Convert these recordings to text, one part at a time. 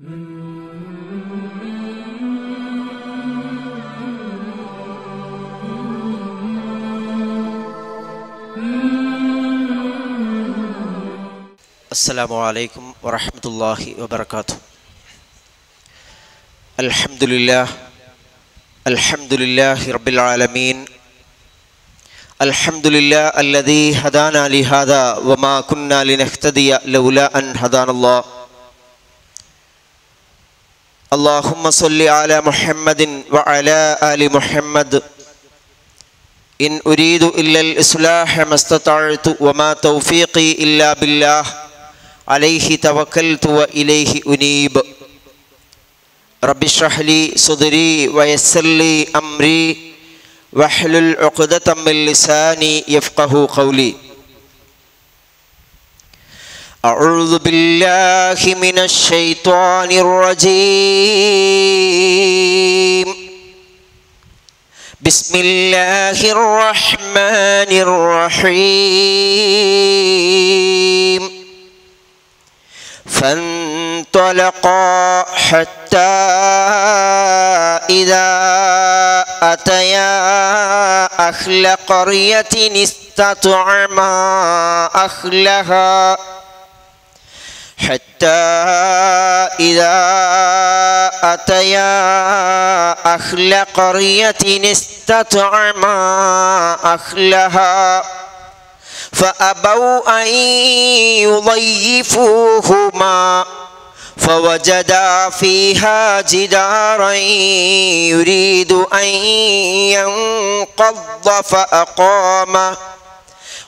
السلام عليكم ورحمة الله وبركاته. الحمد لله الحمد لله رب العالمين. الحمد لله الذي هدانا لهذا وما كنا لنهتدي لولا أن هدانا الله. اللهم صل على محمد وعلى آل محمد. إن أريد إلا الإصلاح ما استطعت وما توفيقي إلا بالله. عليه توكلت وإليه أنيب. رب اشرح لي صدري ويسر لي أمري. واحلل عقدة من لساني يفقه قولي. أعوذ بالله من الشيطان الرجيم. بسم الله الرحمن الرحيم. فانطلقا حتى إذا أتيا أهل قرية استطعما أهلها. حتى إذا أتيا أهل قرية استطعما أهلها فأبوا أن يضيفوهما فوجدا فيها جدارا يريد أن ينقض فأقامه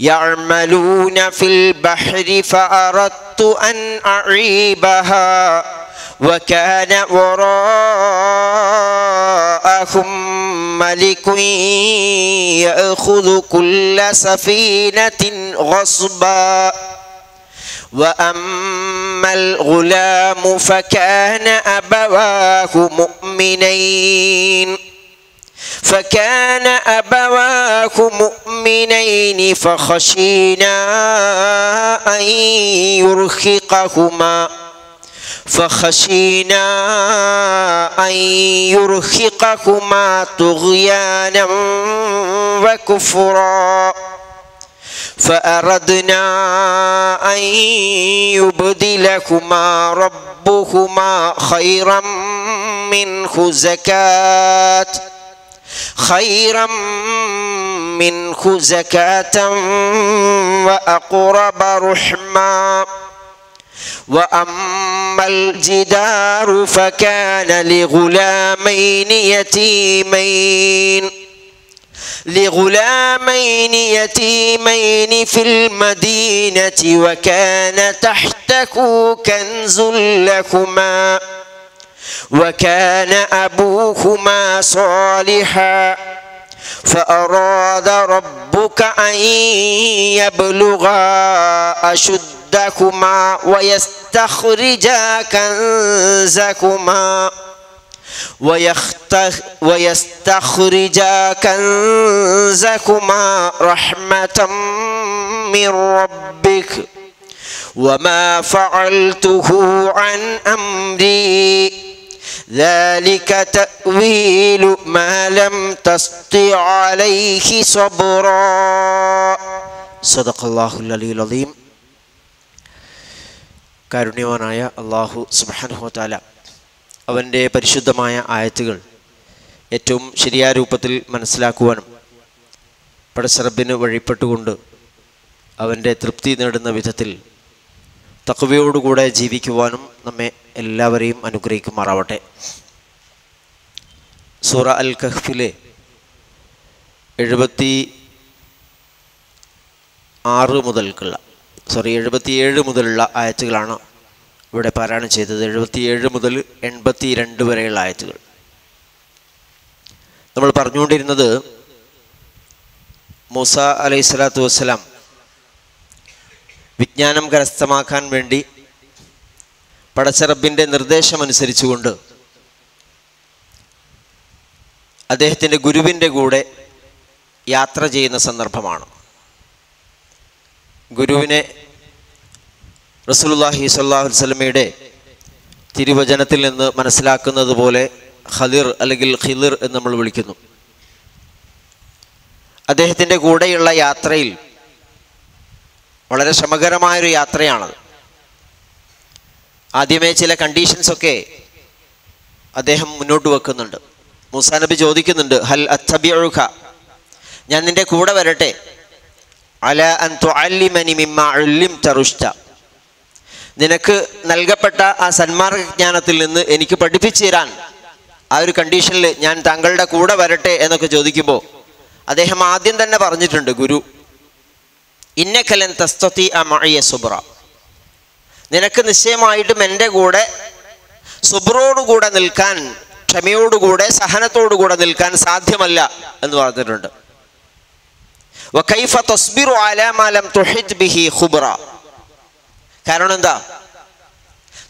يعملون في البحر فأردت أن أعيبها وكان وراءهم ملك يأخذ كل سفينة غصبا وأما الغلام فكان أبواه مؤمنين فكان أبواه مؤمنين فخشينا أن يرهقهما. فخشينا أن يرهقهما طغيانا وكفرا. فأردنا أن يبدلكما ربهما خيرا منه زكاة. خيرا منه زكاة وأقرب رحما وأما الجدار فكان لغلامين يتيمين. لغلامين يتيمين في المدينة وكان تحته كنز لكما. وكان أبوهما صالحا فأراد ربك أن يبلغا أشدكما ويستخرجا كنزكما ويستخرجا كنزكما رحمة من ربك وما فعلته عن أمري ذلك تأويل ما لم تستطع عليه صبرا صدق الله العلي العظيم കാരുണ്യവാനായ അള്ളാഹു സുബാനുഹോത്താല അവൻ്റെ പരിശുദ്ധമായ ആയത്തുകൾ ഏറ്റവും ശരിയായ രൂപത്തിൽ മനസ്സിലാക്കുവാനും പടസറബിന് വഴിപ്പെട്ടുകൊണ്ട് അവൻ്റെ തൃപ്തി നേടുന്ന വിധത്തിൽ തക്കവയോടുകൂടെ ജീവിക്കുവാനും നമ്മെ എല്ലാവരെയും അനുഗ്രഹിക്കുമാറാവട്ടെ. സൂറ അൽ കഹ്ഫിലെ എഴുപത്തി ആറ് മുതൽക്കുള്ള സോറി എഴുപത്തിയേഴ് മുതലുള്ള ആയത്തുകളാണ് ഇവിടെ പാരായണം ചെയ്തത്. എഴുപത്തിയേഴ് മുതൽ എൺപത്തി രണ്ട് വരെയുള്ള ആയത്തുകൾ. നമ്മൾ പറഞ്ഞുകൊണ്ടിരുന്നത് മൂസ അലൈഹി സ്വലാത്തു വസ്സലാം വിജ്ഞാനം കരസ്ഥമാക്കാൻ വേണ്ടി പടച്ചറബിന്റെ നിർദ്ദേശമനുസരിച്ചുകൊണ്ട് അദ്ദേഹത്തിന്റെ ഗുരുവിന്റെ കൂടെ യാത്ര ചെയ്യുന്ന സന്ദർഭമാണ്. ഗുരുവിനെ റസൂലുള്ളാഹി സ്വല്ലല്ലാഹു അലൈഹി വസല്ലമയുടെ തിരുവചനത്തിൽ നിന്ന് മനസ്സിലാക്കുന്നത് പോലെ ഹലിർ അല്ലെങ്കിൽ ഖിലിർ എന്ന് നമ്മൾ വിളിക്കുന്നു. അദ്ദേഹത്തിന്റെ കൂടെയുള്ള യാത്രയിൽ വളരെ ശ്രമകരമായൊരു യാത്രയാണത്. ആദ്യമേ ചില കണ്ടീഷൻസൊക്കെ അദ്ദേഹം മുന്നോട്ട് വെക്കുന്നുണ്ട്. മൂസാ നബി ചോദിക്കുന്നുണ്ട് ഹൽ അത്തബിയുഖ ഞാൻ നിന്റെ കൂടെ വരട്ടെ. അല അൻ തുഅല്ലിമനി മിമ്മ ഉല്ലിംത തറുഷ്ട നിനക്ക് നൽകപ്പെട്ട ആ സന്മാർഗ ജ്ഞാനത്തിൽ നിന്ന് എനിക്ക് പഠിപ്പിച്ചു തരാൻ ആ ഒരു കണ്ടീഷനിൽ ഞാൻ താങ്കളുടെ കൂടെ വരട്ടെ എന്നൊക്കെ ചോദിക്കുമ്പോൾ അദ്ദേഹം ആദ്യം തന്നെ പറഞ്ഞിട്ടുണ്ട് ഗുരു ഇന്നക്കലൻ തസ്തത്തി അമയ സുബ്ര നിനക്ക് നിശ്ചയമായിട്ടും എന്റെ കൂടെ സുബ്രോടുകൂടെ നിൽക്കാൻ ക്ഷമയോടുകൂടെ സഹനത്തോടുകൂടെ നിൽക്കാൻ സാധ്യമല്ല എന്ന് പറഞ്ഞിട്ടുണ്ട്. ഖുബ്ര കാരണം എന്താ?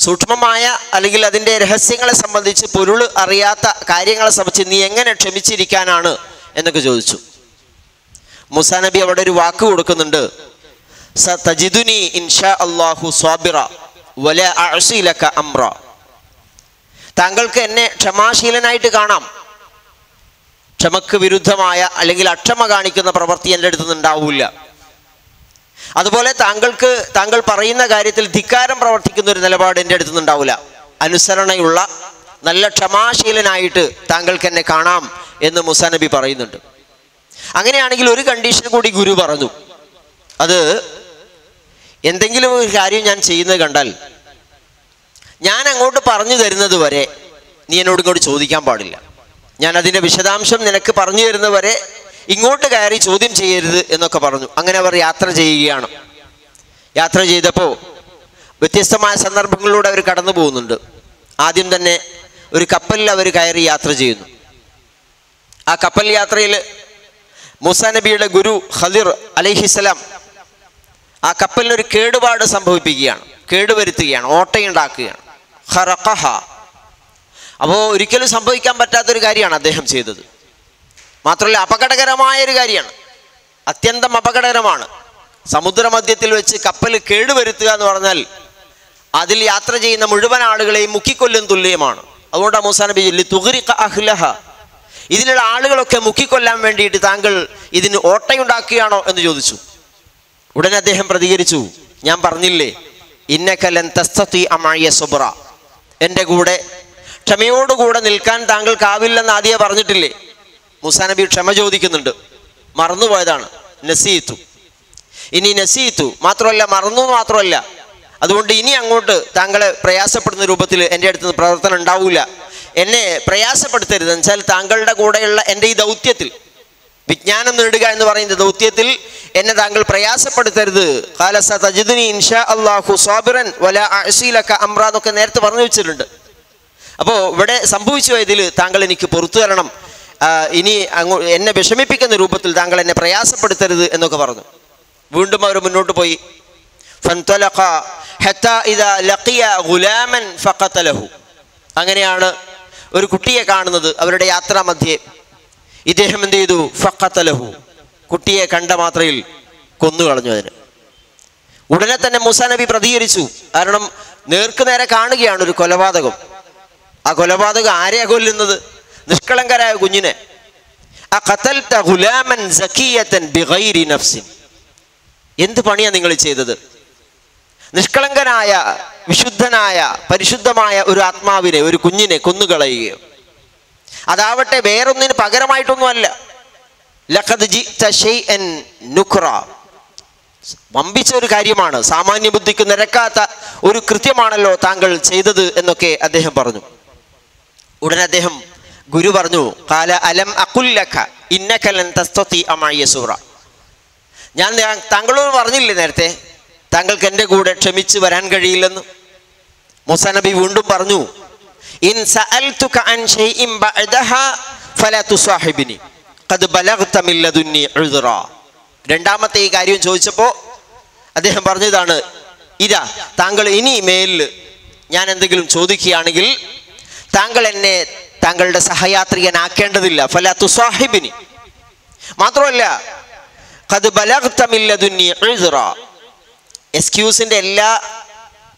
സൂക്ഷ്മമായ അല്ലെങ്കിൽ അതിന്റെ രഹസ്യങ്ങളെ സംബന്ധിച്ച് പൊരുൾ അറിയാത്ത കാര്യങ്ങളെ സംബന്ധിച്ച് നീ എങ്ങനെ ക്ഷമിച്ചിരിക്കാനാണ് എന്നൊക്കെ ചോദിച്ചു. മുസാ നബി അവിടെ ഒരു വാക്ക് കൊടുക്കുന്നുണ്ട്. സ്വാബിറ താങ്കൾക്ക് എന്നെ ക്ഷമാശീലനായിട്ട് കാണാം. ക്ഷമക്ക് വിരുദ്ധമായ അല്ലെങ്കിൽ അക്ഷമ കാണിക്കുന്ന പ്രവൃത്തി എന്റെ അടുത്ത് നിന്നുണ്ടാവില്ല അതുപോലെ താങ്കൾക്ക് താങ്കൾ പറയുന്ന കാര്യത്തിൽ ധിക്കാരം പ്രവർത്തിക്കുന്ന ഒരു നിലപാട് എന്റെ അടുത്ത് നിന്നുണ്ടാവില്ല അനുസരണയുള്ള നല്ല ക്ഷമാശീലനായിട്ട് താങ്കൾക്ക് എന്നെ കാണാം എന്ന് മുസാ നബി പറയുന്നുണ്ട്. അങ്ങനെയാണെങ്കിൽ ഒരു കണ്ടീഷൻ കൂടി ഗുരു പറഞ്ഞു. അത് എന്തെങ്കിലും ഒരു കാര്യം ഞാൻ ചെയ്യുന്നത് കണ്ടാൽ ഞാൻ അങ്ങോട്ട് പറഞ്ഞു തരുന്നത് വരെ നീ എന്നോട് ഇങ്ങോട്ട് ചോദിക്കാൻ പാടില്ല. ഞാൻ അതിന്റെ വിശദാംശം നിനക്ക് പറഞ്ഞു തരുന്നത് വരെ ഇങ്ങോട്ട് കയറി ചോദ്യം ചെയ്യരുത് എന്നൊക്കെ പറഞ്ഞു. അങ്ങനെ അവർ യാത്ര ചെയ്യുകയാണ്. യാത്ര ചെയ്തപ്പോൾ വ്യത്യസ്തമായ സന്ദർഭങ്ങളിലൂടെ അവർ കടന്നു പോകുന്നുണ്ട്. ആദ്യം തന്നെ ഒരു കപ്പലിൽ അവർ കയറി യാത്ര ചെയ്യുന്നു. ആ കപ്പൽ യാത്രയിൽ മൂസാ നബിയുടെ ഗുരു ഖദിർ അലൈഹിസ്സലാം ആ കപ്പലിനൊരു കേടുപാട് സംഭവിപ്പിക്കുകയാണ് കേടുവരുത്തുകയാണ് ഓട്ടയുണ്ടാക്കുകയാണ്. ഖറഖഹ. അപ്പോൾ ഒരിക്കലും സംഭവിക്കാൻ പറ്റാത്തൊരു കാര്യമാണ് അദ്ദേഹം ചെയ്തത്. മാത്രമല്ല അപകടകരമായ ഒരു കാര്യമാണ്. അത്യന്തം അപകടകരമാണ്. സമുദ്രമധ്യത്തിൽ വെച്ച് കപ്പൽ കേടുവരുത്തുക എന്ന് പറഞ്ഞാൽ അതിൽ യാത്ര ചെയ്യുന്ന മുഴുവൻ ആളുകളെയും മുക്കിക്കൊല്ലും തുല്യമാണ്. അതുകൊണ്ടാണ് മൂസാ നബി ചൊല്ലി തുഹരിഖ അഹ്ലഹ. ഇതിലുള്ള ആളുകളൊക്കെ മുക്കിക്കൊല്ലാൻ വേണ്ടിയിട്ട് താങ്കൾ ഇതിന് ഓട്ടയുണ്ടാക്കുകയാണോ എന്ന് ചോദിച്ചു. ഉടനെ അദ്ദേഹം പ്രതികരിച്ചു. ഞാൻ പറഞ്ഞില്ലേ ഇന്നക്കലൻ തസ്തത്തി അമായ സുബ്ര എന്റെ കൂടെ ക്ഷമയോടുകൂടെ നിൽക്കാൻ താങ്കൾക്കാവില്ലെന്ന് ആദ്യം പറഞ്ഞിട്ടില്ലേ? മുസാ നബി ക്ഷമ ചോദിക്കുന്നുണ്ട്. മറന്നുപോയതാണ്. നസീത്തു. ഇനി നസീത്തു മാത്രമല്ല മറന്നു മാത്രമല്ല അതുകൊണ്ട് ഇനി അങ്ങോട്ട് താങ്കളെ പ്രയാസപ്പെടുന്ന രൂപത്തിൽ എന്റെ അടുത്ത് പ്രവർത്തനം ഉണ്ടാവില്ല എന്നെ പ്രയാസപ്പെടുത്തരുത്. എന്ന് എന്നുവെച്ചാൽ താങ്കളുടെ കൂടെയുള്ള എന്റെ ഈ ദൗത്യത്തിൽ വിജ്ഞാനം നേടുക എന്ന് പറയുന്ന ദൗത്യത്തിൽ എന്നെ താങ്കൾ പ്രയാസപ്പെടുത്തരുത്. കാലസ തജിദുനി ഇൻഷാ അള്ളാഹു സ്വാബിറൻ വല അസീലക്ക അമ്ര എന്നൊക്കെ നേരത്തെ പറഞ്ഞു വെച്ചിട്ടുണ്ട്. അപ്പോൾ ഇവിടെ സംഭവിച്ചു പോയതിൽ താങ്കൾ എനിക്ക് പുറത്തു തരണം. ഇനി അങ്ങോ എന്നെ വിഷമിപ്പിക്കുന്ന രൂപത്തിൽ താങ്കൾ എന്നെ പ്രയാസപ്പെടുത്തരുത് എന്നൊക്കെ പറഞ്ഞു. വീണ്ടും അവർ മുന്നോട്ട് പോയി. ഫൻതലഖ ഹത്താ ഇദാ ലഖിയ ഗുലാമൻ ഫഖതലഹു. അങ്ങനെയാണ് ഒരു കുട്ടിയെ കാണുന്നത് അവരുടെ യാത്രാ മധ്യേ. ഇദ്ദേഹം എന്ത് ചെയ്തു? ഫഖതലഹു. കുട്ടിയെ കണ്ട മാത്രയിൽ കൊന്നു കളഞ്ഞു അതിന്. ഉടനെ തന്നെ മൂസാ നബി പ്രതികരിച്ചു. കാരണം നേർക്ക് നേരെ കാണുകയാണ് ഒരു കൊലപാതകം. ആ കൊലപാതകം ആരെയാ കൊല്ലുന്നത്? നിഷ്കളങ്കരായ കുഞ്ഞിനെ. ആ നഫ്സിൻ. എന്ത് പണിയാ നിങ്ങൾ ചെയ്തത്? നിഷ്കളങ്കനായ വിശുദ്ധനായ പരിശുദ്ധമായ ഒരു ആത്മാവിനെ ഒരു കുഞ്ഞിനെ കൊന്നുകളയുകയോ. അതാവട്ടെ വേറൊന്നിന് പകരമായിട്ടൊന്നുമല്ല. ലഖദ് ജി നുക്ര വമ്പിച്ച ഒരു കാര്യമാണ്. സാമാന്യ ബുദ്ധിക്ക് നിരക്കാത്ത ഒരു കൃത്യമാണല്ലോ താങ്കൾ ചെയ്തത് എന്നൊക്കെ അദ്ദേഹം പറഞ്ഞു. ഉടനെ അദ്ദേഹം ഗുരു പറഞ്ഞു കാല അലം അക്കുല്ലഖ ഇന്നക്കലൻ തസ്തത്തി അമായ സൂറ ഞാൻ താങ്കളോട് പറഞ്ഞില്ലേ നേരത്തെ? താങ്കൾക്ക് എന്റെ കൂടെ ക്ഷമിച്ച് വരാൻ കഴിയില്ലെന്ന് മൂസ നബി വീണ്ടും പറഞ്ഞു ഇൻ രണ്ടാമത്തെ ഈ കാര്യം ചോദിച്ചപ്പോൾ അദ്ദേഹം പറഞ്ഞതാണ് ഇതാ താങ്കൾ ഇനി മേലിൽ ഞാൻ എന്തെങ്കിലും ചോദിക്കുകയാണെങ്കിൽ താങ്കൾ എന്നെ താങ്കളുടെ സഹയാത്രികനാക്കേണ്ടതില്ല ഫല തുസാഹിബിനി. മാത്രമല്ല എക്സ്ക്യൂസിന്റെ എല്ലാ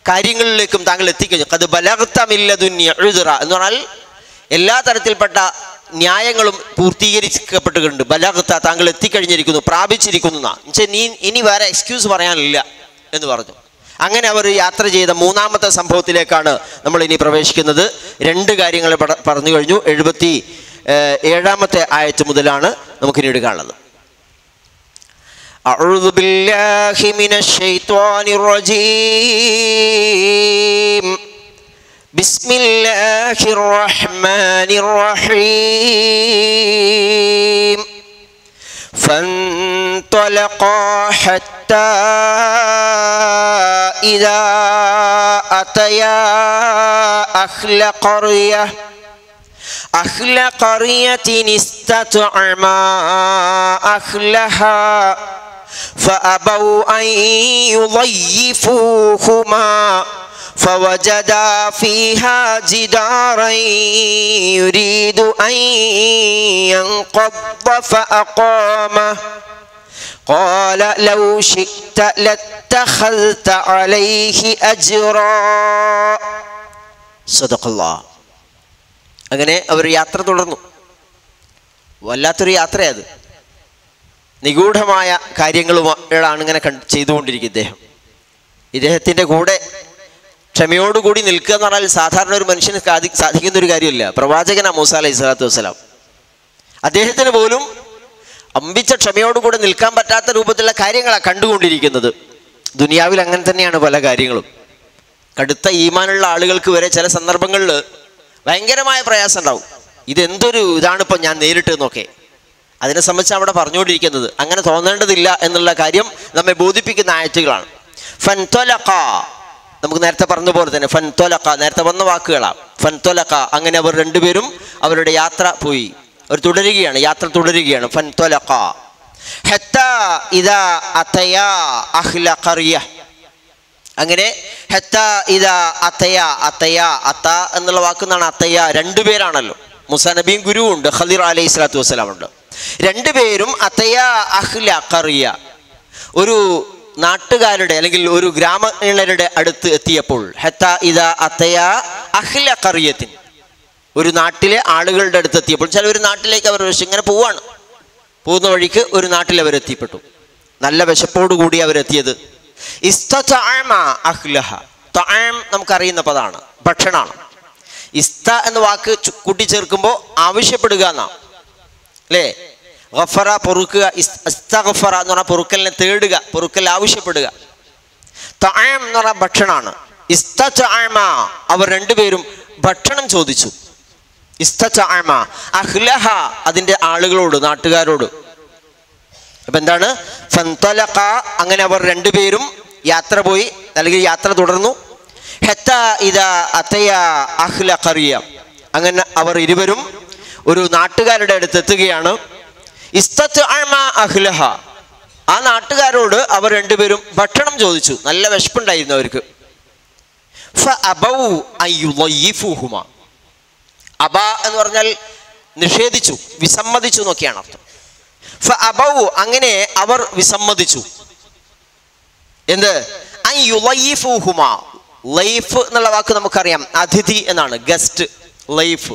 കാര്യങ്ങളിലേക്കും താങ്കൾ എത്തിക്കഴിഞ്ഞു. അത് ബലഗത്തമില്ലതുന്യ എഴുതുറ എന്ന് പറഞ്ഞാൽ എല്ലാ തരത്തിൽപ്പെട്ട ന്യായങ്ങളും പൂർത്തീകരിക്കപ്പെട്ടിട്ടുണ്ട്. ബലഗത്ത താങ്കൾ എത്തിക്കഴിഞ്ഞിരിക്കുന്നു പ്രാപിച്ചിരിക്കുന്നു എന്നാ. എന്നുവെച്ചാൽ നീ ഇനി വേറെ എക്സ്ക്യൂസ് പറയാനില്ല എന്ന് പറഞ്ഞു. അങ്ങനെ അവർ യാത്ര ചെയ്ത മൂന്നാമത്തെ സംഭവത്തിലേക്കാണ് നമ്മൾ ഇനി പ്രവേശിക്കുന്നത്. രണ്ട് കാര്യങ്ങൾ പറഞ്ഞു കഴിഞ്ഞു. എഴുപത്തി ഏഴാമത്തെ ആഴ്ച മുതലാണ് നമുക്കിനി എടുക്കാനുള്ളത്. أعوذ بالله من الشيطان الرجيم. بسم الله الرحمن الرحيم. فانطلقا حتى إذا أتيا أهل قرية. أهل قرية استطعما أهلها. فأبوا أن يضيفوهما فوجدا فيها جدارا يريد أن ينقض فأقامه قال لو شئت لاتخذت عليه أجرا صدق الله അങ്ങനെ അവർ യാത്ര തുടർന്നു വല്ലാത്തൊരു യാത്രയത് നിഗൂഢമായ കാര്യങ്ങളുമാണ് ഇങ്ങനെ ചെയ്തുകൊണ്ടിരിക്കും ഇദ്ദേഹം. ഇദ്ദേഹത്തിന്റെ കൂടെ ക്ഷമയോടുകൂടി നിൽക്കുക എന്ന് പറഞ്ഞാൽ സാധാരണ ഒരു മനുഷ്യന് സാധി- സാധിക്കുന്ന ഒരു കാര്യമില്ല. പ്രവാചകന മൂസ അലൈഹി സ്വലാത്തു വസ്സലാം. അദ്ദേഹത്തിന് പോലും അമ്പിച്ച ക്ഷമയോടുകൂടെ നിൽക്കാൻ പറ്റാത്ത രൂപത്തിലുള്ള കാര്യങ്ങളാണ് കണ്ടുകൊണ്ടിരിക്കുന്നത്. ദുനിയാവിൽ അങ്ങനെ തന്നെയാണ് പല കാര്യങ്ങളും. കടുത്ത ഈമാനുള്ള ആളുകൾക്ക് വരെ ചില സന്ദർഭങ്ങളിൽ ഭയങ്കരമായ പ്രയാസം ഉണ്ടാവും. ഇതെന്തൊരു ഇതാണിപ്പോൾ ഞാൻ നേരിട്ടെന്നൊക്കെ അതിനെ സംബന്ധിച്ച് അവിടെ പറഞ്ഞുകൊണ്ടിരിക്കുന്നത്. അങ്ങനെ തോന്നേണ്ടതില്ല എന്നുള്ള കാര്യം നമ്മെ ബോധിപ്പിക്കുന്ന ആയത്തുകളാണ്. ഫൻതൊലക്ക നമുക്ക് നേരത്തെ പറഞ്ഞ പോലെ തന്നെ ഫൻതൊലക്ക നേരത്തെ വന്ന വാക്കുകളാണ്. ഫൻതൊലക്ക അങ്ങനെ അവർ രണ്ടുപേരും അവരുടെ യാത്ര പോയി. അവർ തുടരുകയാണ്. യാത്ര തുടരുകയാണ്. ഫൻതൊലക്ക ഹത്താ അതയ അങ്ങനെ ഹെത്ത ഇത അത്തയ അത്തയ അത്ത എന്നുള്ള വാക്കുന്നാണ് അത്തയ്യ രണ്ടുപേരാണല്ലോ. മുസാ നബിയും ഗുരുവും ഉണ്ട്. ഖദിർ അലൈഹി സ്വലാത്തു വസ്സലാം ഉണ്ട് രണ്ടുപേരും അതയ അഹ്ല കറിയ ഒരു നാട്ടുകാരുടെ അല്ലെങ്കിൽ ഒരു ഗ്രാമീണരുടെ അടുത്ത് എത്തിയപ്പോൾ ഹെത്ത ഇത അതയ അഹ്ല കറിയത്തിൻ ഒരു നാട്ടിലെ ആളുകളുടെ അടുത്ത് എത്തിയപ്പോൾ ചില ഒരു നാട്ടിലേക്ക് അവർ ഇങ്ങനെ പോവാണ്. പോകുന്ന വഴിക്ക് ഒരു നാട്ടിൽ അവരെത്തിപ്പെട്ടു നല്ല വിശപ്പോടുകൂടി അവരെത്തിയത് അഹ്ലഹ. തഅം നമുക്കറിയുന്ന പദമാണ് ഭക്ഷണമാണ് ഇസ്ത എന്ന വാക്ക് കൂട്ടിച്ചേർക്കുമ്പോൾ ആവശ്യപ്പെടുക എന്നാണ്. അല്ലേ ഗഫറ പൊറുക്കുക ഇസ്തഗ്ഫറ എന്ന് പറഞ്ഞാൽ പൊറുക്കലിനെ തേടുക പൊറുക്കൽ ആവശ്യപ്പെടുക. തഅം എന്ന് പറഞ്ഞാൽ ഭക്ഷണമാണ് ഇസ്തഅമ അവർ രണ്ടുപേരും ഭക്ഷണം ചോദിച്ചു. ഇസ്തഅമ അഹ്ലഹ അതിന്റെ ആളുകളോട് നാട്ടുകാരോട്. അപ്പൊ എന്താണ്? ഫന്തലഖ അങ്ങനെ അവർ രണ്ടുപേരും യാത്ര പോയി അല്ലെങ്കിൽ യാത്ര തുടർന്നു. ഹെത്ത ഇത അത്തയ അഹ്ല ഖറിയ അങ്ങനെ അവർ ഇരുവരും ഒരു നാട്ടുകാരുടെ അടുത്ത് എത്തുകയാണ്. ഇസ്തത്ത് അഹ്ലഹ. ആ നാട്ടുകാരോട് അവർ രണ്ടുപേരും ഭക്ഷണം ചോദിച്ചു. നല്ല വിശപ്പുണ്ടായിരുന്നു അവർക്ക്. അബ എന്ന് പറഞ്ഞാൽ നിഷേധിച്ചു വിസമ്മതിച്ചു എന്നൊക്കെയാണ് അർത്ഥം. ഫഅബൗ അങ്ങനെ അവർ വിസമ്മതിച്ചു. എന്ത്. ലൈഫ് എന്നുള്ള വാക്ക് നമുക്കറിയാം. അതിഥി എന്നാണ് ഗസ്റ്റ് ലൈഫ്.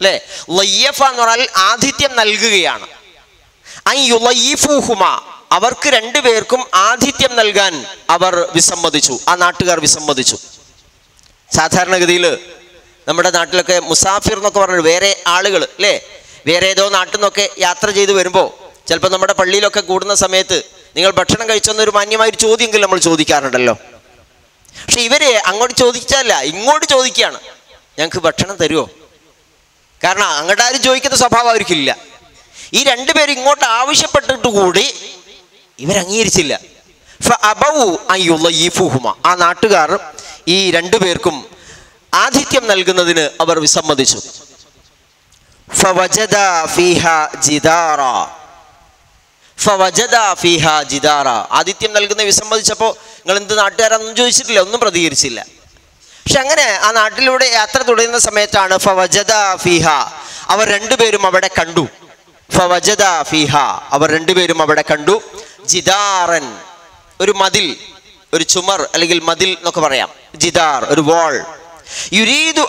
അല്ലേ ലയ്യഫ എന്ന് പറഞ്ഞാൽ ആതിഥ്യം നൽകുകയാണ്. അൻ യുളയ്യിഫൂഹുമ. അവർക്ക് രണ്ടുപേർക്കും ആതിഥ്യം നൽകാൻ അവർ വിസമ്മതിച്ചു. ആ നാട്ടുകാർ വിസമ്മതിച്ചു. സാധാരണഗതിയിൽ നമ്മുടെ നാട്ടിലൊക്കെ മുസാഫിർ എന്നൊക്കെ പറഞ്ഞു വേറെ ആളുകൾ അല്ലേ വേറെ ഏതോ നാട്ടിൽ നിന്നൊക്കെ യാത്ര ചെയ്ത് വരുമ്പോൾ ചിലപ്പോൾ നമ്മുടെ പള്ളിയിലൊക്കെ കൂടുന്ന സമയത്ത് നിങ്ങൾ ഭക്ഷണം കഴിച്ചെന്നൊരു മാന്യമായ ഒരു ചോദ്യമെങ്കിലും നമ്മൾ ചോദിക്കാറുണ്ടല്ലോ. പക്ഷെ ഇവരെ അങ്ങോട്ട് ചോദിച്ചല്ല ഇങ്ങോട്ട് ചോദിക്കുകയാണ്. ഞങ്ങൾക്ക് ഭക്ഷണം തരുമോ കാരണം അങ്ങോട്ട് ആരും ചോദിക്കുന്ന സ്വഭാവം അവർക്കില്ല. ഈ രണ്ടുപേരും ഇങ്ങോട്ട് ആവശ്യപ്പെട്ടിട്ട് കൂടി അൻ യുളയ്യിഫുഹുമ. ആ നാട്ടുകാർ ഈ രണ്ടു പേർക്കും ആതിഥ്യം നൽകുന്നതിന് അവർ വിസമ്മതിച്ചു. ആതിഥ്യം നൽകുന്ന വിസമ്മതിച്ചപ്പോൾ നിങ്ങൾ എന്ത് നാട്ടുകാരാണെന്നും ചോദിച്ചിട്ടില്ല ഒന്നും പ്രതികരിച്ചില്ല. പക്ഷെ അങ്ങനെ ആ നാട്ടിലൂടെ യാത്ര തുടരുന്ന സമയത്താണ് ഫവജദ ഫിഹ. അവർ രണ്ടുപേരും അവിടെ കണ്ടു. ഫവജദ ഫിഹ. അവർ രണ്ടുപേരും അവിടെ കണ്ടു. ജിദാറൻ ഒരു മതിൽ ഒരു ചുമർ അല്ലെങ്കിൽ മതിൽ എന്നൊക്കെ പറയാം. ജിദാർ ഒരു വാൾ. യുരീദു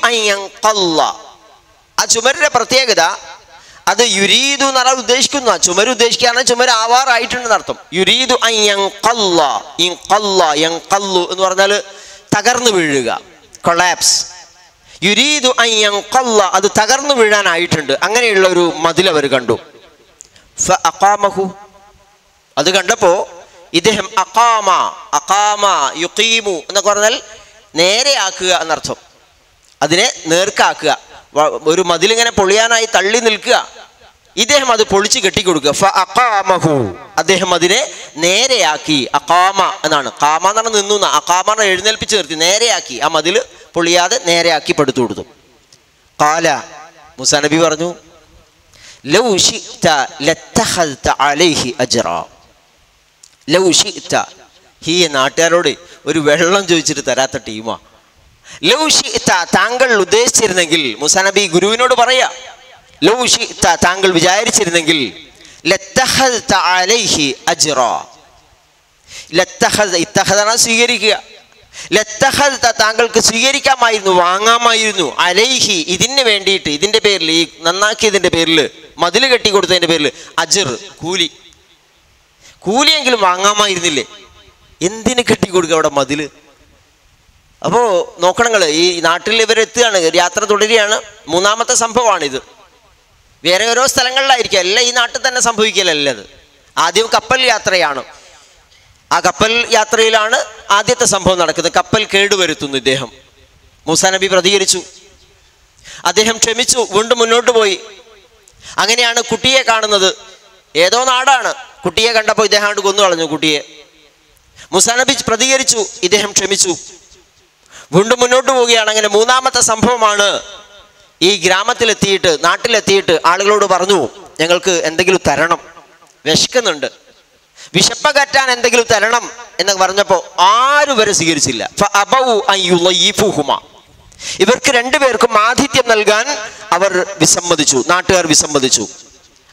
ആ ചുമരിന്റെ പ്രത്യേകത അത് യുരീദു എന്ന് പറഞ്ഞാൽ ഉദ്ദേശിക്കുന്നു. ആ ചുമര് ഉദ്ദേശിക്കുകയാണ് ചുമര് ആവാറായിട്ടുണ്ടെന്ന് അർത്ഥം യുരീദു എന്ന് പറഞ്ഞാൽ തകർന്നു വീഴുക. കൊളാപ്സ് യുരീദു അയ്യങ്കല്ല അത് തകർന്നു വീഴാനായിട്ടുണ്ട്. അങ്ങനെയുള്ള ഒരു മതിൽ അവർ കണ്ടു. അഖാമഹു. അത് കണ്ടപ്പോ ഇദ്ദേഹം അക്കാമ അക്കാമ യുക്കീമു എന്നൊക്കെ പറഞ്ഞാൽ നേരെയാക്കുക എന്നർത്ഥം. അതിനെ നേർക്കാക്കുക. ഒരു മതിലിങ്ങനെ പൊളിയാനായി തള്ളി നിൽക്കുക. ഇദ്ദേഹം അത് പൊളിച്ച് കെട്ടിക്കൊടുക്കുക. ഫ അക്കാമഹു അദ്ദേഹം അതിനെ നേരെയാക്കി. അക്കാമ എന്നാണ്. കാമ എന്നാണ് നിന്നു. അക്കാമ എന്ന് എഴുന്നേൽപ്പിച്ച് നിർത്തി. നേരെയാക്കി. ആ മതിൽ പൊളിയാതെ നേരെയാക്കി പെടുത്തു കൊടുത്തു. കാല. മുസാ നബി പറഞ്ഞു ലൗ അലൈഹി അജ്റ. ലൗ നാട്ടുകാരോട് ഒരു വെള്ളം ചോദിച്ചിട്ട് തരാത്ത ടീമാ. ലൗ താങ്കൾ ഉദ്ദേശിച്ചിരുന്നെങ്കിൽ മുസാ നബി ഗുരുവിനോട് പറയാ ലൗ ശിഅ്ത താങ്കൾ വിചാരിച്ചിരുന്നെങ്കിൽ അജ്റാ. സ്വീകരിക്കുക. താങ്കൾക്ക് സ്വീകരിക്കാമായിരുന്നു വാങ്ങാമായിരുന്നു. അലൈഹി ഇതിന് വേണ്ടിയിട്ട് ഇതിന്റെ പേരിൽ ഈ നന്നാക്കിയതിന്റെ പേരിൽ മതിൽ കെട്ടി കൊടുത്തതിന്റെ പേരിൽ അജിർ കൂലി. കൂലിയെങ്കിലും വാങ്ങാമായിരുന്നില്ലേ? എന്തിന് കെട്ടി കൊടുക്കുക അവിടെ മതിൽ? അപ്പോൾ നോക്കണങ്ങൾ ഈ നാട്ടിൽ ഇവരെത്തുകയാണ് യാത്ര തുടരുകയാണ്. മൂന്നാമത്തെ സംഭവമാണിത്. വേറെ ഓരോ സ്ഥലങ്ങളിലായിരിക്കും. എല്ലാം ഈ നാട്ടിൽ തന്നെ സംഭവിക്കലല്ല അത്? ആദ്യം കപ്പൽ യാത്രയാണ്. ആ കപ്പൽ യാത്രയിലാണ് ആദ്യത്തെ സംഭവം നടക്കുന്നത്. കപ്പൽ കേടുവരുത്തുന്നു ഇദ്ദേഹം. മൂസാ നബി പ്രതികരിച്ചു. അദ്ദേഹം ക്ഷമിച്ചു വീണ്ടും മുന്നോട്ട് പോയി. അങ്ങനെയാണ് കുട്ടിയെ കാണുന്നത്. ഏതോ നാടാണ്. കുട്ടിയെ കണ്ടപ്പോൾ ഇദ്ദേഹം അങ്ങോട്ട് കൊന്നു കളഞ്ഞു കുട്ടിയെ. മൂസാ നബി പ്രതികരിച്ചു ഇദ്ദേഹം ക്ഷമിച്ചു. വീണ്ടും മുന്നോട്ട് പോവുകയാണ്. അങ്ങനെ മൂന്നാമത്തെ സംഭവമാണ് ഈ ഗ്രാമത്തിലെത്തിയിട്ട് നാട്ടിലെത്തിയിട്ട് ആളുകളോട് പറഞ്ഞു ഞങ്ങൾക്ക് എന്തെങ്കിലും തരണം വിശക്കുന്നുണ്ട് വിശപ്പ് കറ്റാൻ എന്തെങ്കിലും തരണം എന്ന് പറഞ്ഞപ്പോൾ ആരും വരെ സ്വീകരിച്ചില്ല. ഇവർക്ക് രണ്ടുപേർക്കും ആതിഥ്യം നൽകാൻ അവർ വിസമ്മതിച്ചു നാട്ടുകാർ വിസമ്മതിച്ചു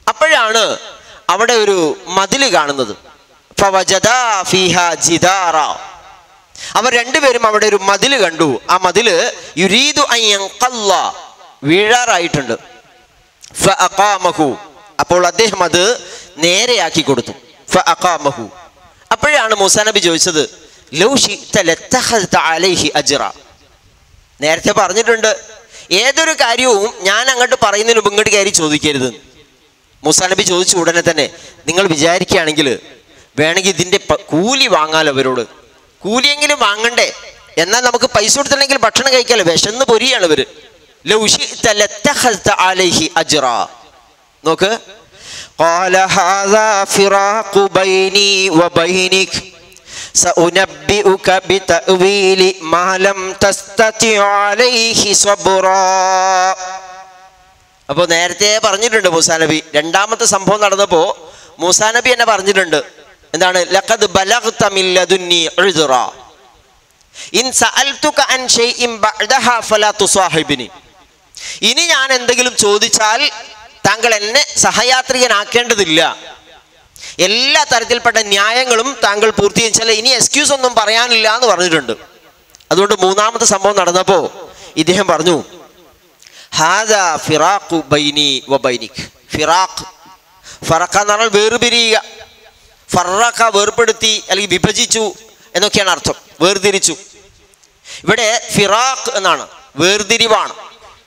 അപ്പോഴാണ് അവിടെ ഒരു മതിൽ കാണുന്നത്. അവർ രണ്ടുപേരും അവിടെ ഒരു മതിൽ കണ്ടു ആ മതിൽ യുരീദു. വീഴാറായിട്ടുണ്ട്. ഫഅഖാമഹു. അപ്പോൾ അദ്ദേഹം അത് നേരെയാക്കി കൊടുത്തു. ഫഅഖാമഹു. അപ്പോഴാണ് മൂസാ നബി ചോദിച്ചത് അലൈഹി അജ്റ. നേരത്തെ പറഞ്ഞിട്ടുണ്ട് ഏതൊരു കാര്യവും ഞാൻ അങ്ങോട്ട് പറയുന്നതിന് മുമ്പ് ഇങ്ങോട്ട് കയറി ചോദിക്കരുത്. മൂസാ നബി ചോദിച്ചു ഉടനെ തന്നെ നിങ്ങൾ വിചാരിക്കുകയാണെങ്കിൽ വേണമെങ്കിൽ ഇതിന്റെ കൂലി വാങ്ങാലോ അവരോട്. കൂലിയെങ്കിലും വാങ്ങണ്ടേ? എന്നാൽ നമുക്ക് പൈസ കൊടുത്തില്ലെങ്കിൽ ഭക്ഷണം കഴിക്കാലോ. വിശന്ന് പൊരിയാണ് ഇവർ. ലൗ ശിഅ്ത ലത്തഖൽത അലൈഹി അജ്റ നോക്ക് قال هذا فراق بيني وبينك سأنبئك بتأويل ما لم تستطع عليه صبرا അപ്പോൾ നേരത്തെ പറഞ്ഞിട്ടുണ്ട് മൂസാ നബി രണ്ടാമത്തെ സംഭവം നടന്നപ്പോൾ മൂസാ നബി എന്നെ പറഞ്ഞിട്ടുണ്ട് എന്താണ് ലഖദ് ബലഗ്ത മിൻ ലദുന്നി ഉദ്റ ഇൻ സഅൽതുക അൻ ഷൈഇൻ ബഅദഹാ ഫലാ തുസാഹിബിനി ഇനി ഞാൻ എന്തെങ്കിലും ചോദിച്ചാൽ താങ്കൾ എന്നെ സഹയാത്രികനാക്കേണ്ടതില്ല. എല്ലാ തരത്തിൽപ്പെട്ട ന്യായങ്ങളും താങ്കൾ പൂർത്തീകരിച്ചാൽ ഇനി എക്സ്ക്യൂസ് ഒന്നും പറയാനില്ല എന്ന് പറഞ്ഞിട്ടുണ്ട്. അതുകൊണ്ട് മൂന്നാമത്തെ സംഭവം നടന്നപ്പോൾ ഇദ്ദേഹം പറഞ്ഞു ഹാദ ഫിറാഖു ഫിറാഖ് വേർപിരിയുക. ഫറക്ക വേർപ്പെടുത്തി അല്ലെങ്കിൽ വിഭജിച്ചു എന്നൊക്കെയാണ് അർത്ഥം. വേർതിരിച്ചു. ഇവിടെ ഫിറാഖ് എന്നാണ്. വേർതിരിവാണ്.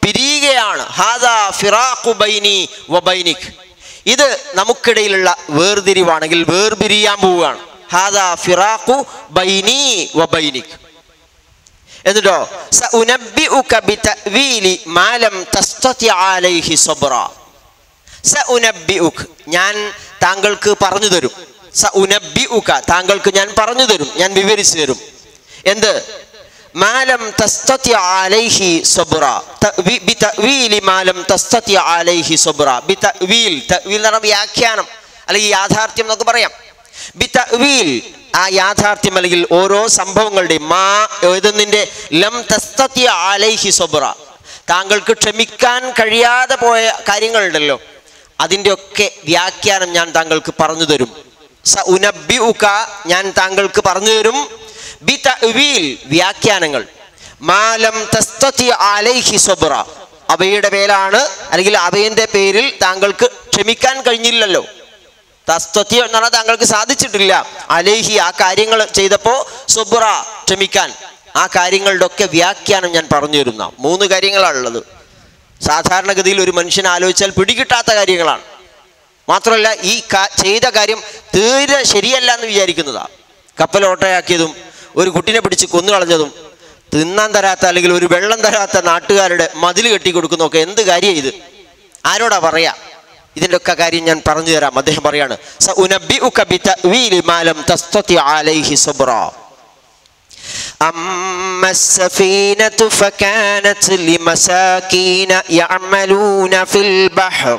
പിരിയുകയാണ്. ഹാദാ ഫിറാഖു ബൈനി വ ബൈനിക്. ഇത് നമുക്കിടയിലുള്ള വേർതിരിവാണെങ്കിൽ വേർപിരിയാൻ പോവുകയാണ്. ഹാദാ ഫിറാഖു ബൈനി വ ബൈനിക്. എന്നിട്ടോ? ഞാൻ താങ്കൾക്ക് പറഞ്ഞു തരും. താങ്കൾക്ക് ഞാൻ പറഞ്ഞു തരും. ഞാൻ വിവരിച്ചു തരും. എന്ത്? മാലം തസ്തത്തി അലൈഹി സബ്ര ബിതഅവീലി മാലം തസ്തത്തി അലൈഹി സബ്ര ബിതഅവീൽ തഅവീൽ എന്ന് പറഞ്ഞാൽ വ്യാഖ്യാനം അല്ലെങ്കിൽ യാഥാർത്ഥ്യം എന്നൊക്കെ പറയാം. ബിതഅവീൽ ആ യാഥാർത്ഥ്യം അല്ലെങ്കിൽ ഓരോ സംഭവങ്ങളുടെയും മാ ഏതൊന്നിന്റെ ലം തസ്തത്തി അലൈഹി സബ്ര താങ്കൾക്ക് ക്ഷമിക്കാൻ കഴിയാതെ പോയ കാര്യങ്ങളുണ്ടല്ലോ. അതിന്റെ ഒക്കെ വ്യാഖ്യാനം ഞാൻ താങ്കൾക്ക് പറഞ്ഞു തരും. ഞാൻ താങ്കൾക്ക് പറഞ്ഞു തരും. ബി വ്യാഖ്യാനങ്ങൾ. മാലം തസ്തതി അലൈഹി അവയുടെ പേരാണ് അല്ലെങ്കിൽ അവയുടെ പേരിൽ താങ്കൾക്ക് ക്ഷമിക്കാൻ കഴിഞ്ഞില്ലല്ലോ. തസ്തത്തി എന്ന് താങ്കൾക്ക് സാധിച്ചിട്ടില്ല. അലേഹി ആ കാര്യങ്ങൾ ചെയ്തപ്പോൾ സുബ്ര ക്ഷമിക്കാൻ. ആ കാര്യങ്ങളുടെ ഒക്കെ വ്യാഖ്യാനം ഞാൻ പറഞ്ഞു തരുന്ന. മൂന്ന് കാര്യങ്ങളാണുള്ളത്. സാധാരണഗതിയിൽ ഒരു മനുഷ്യൻ ആലോചിച്ചാൽ പിടികിട്ടാത്ത കാര്യങ്ങളാണ്. മാത്രമല്ല ഈ കാ- ചെയ്ത കാര്യം തീരെ ശരിയല്ല എന്ന് വിചാരിക്കുന്നതാ കപ്പൽ ഓട്ടയാക്കിയതും ഒരു കുട്ടിനെ പിടിച്ച് കൊന്നു കളഞ്ഞതും തിന്നാൻ തരാത്ത അല്ലെങ്കിൽ ഒരു വെള്ളം തരാത്ത നാട്ടുകാരുടെ മതിൽ കെട്ടി കൊടുക്കുന്നതൊക്കെ എന്ത് കാര്യം ഇത് ആരോടാ പറയാ ഇതിൻ്റെ ഒക്കെ കാര്യം ഞാൻ പറഞ്ഞു തരാം അദ്ദേഹം പറയാണ് "സ ഉനബ്ബിഉക ബിതഅ്വീലി മാ ലം തസ്തതി അലൈഹി സബ്റാ." أما السفينة فكانت لمساكين يعملون في البحر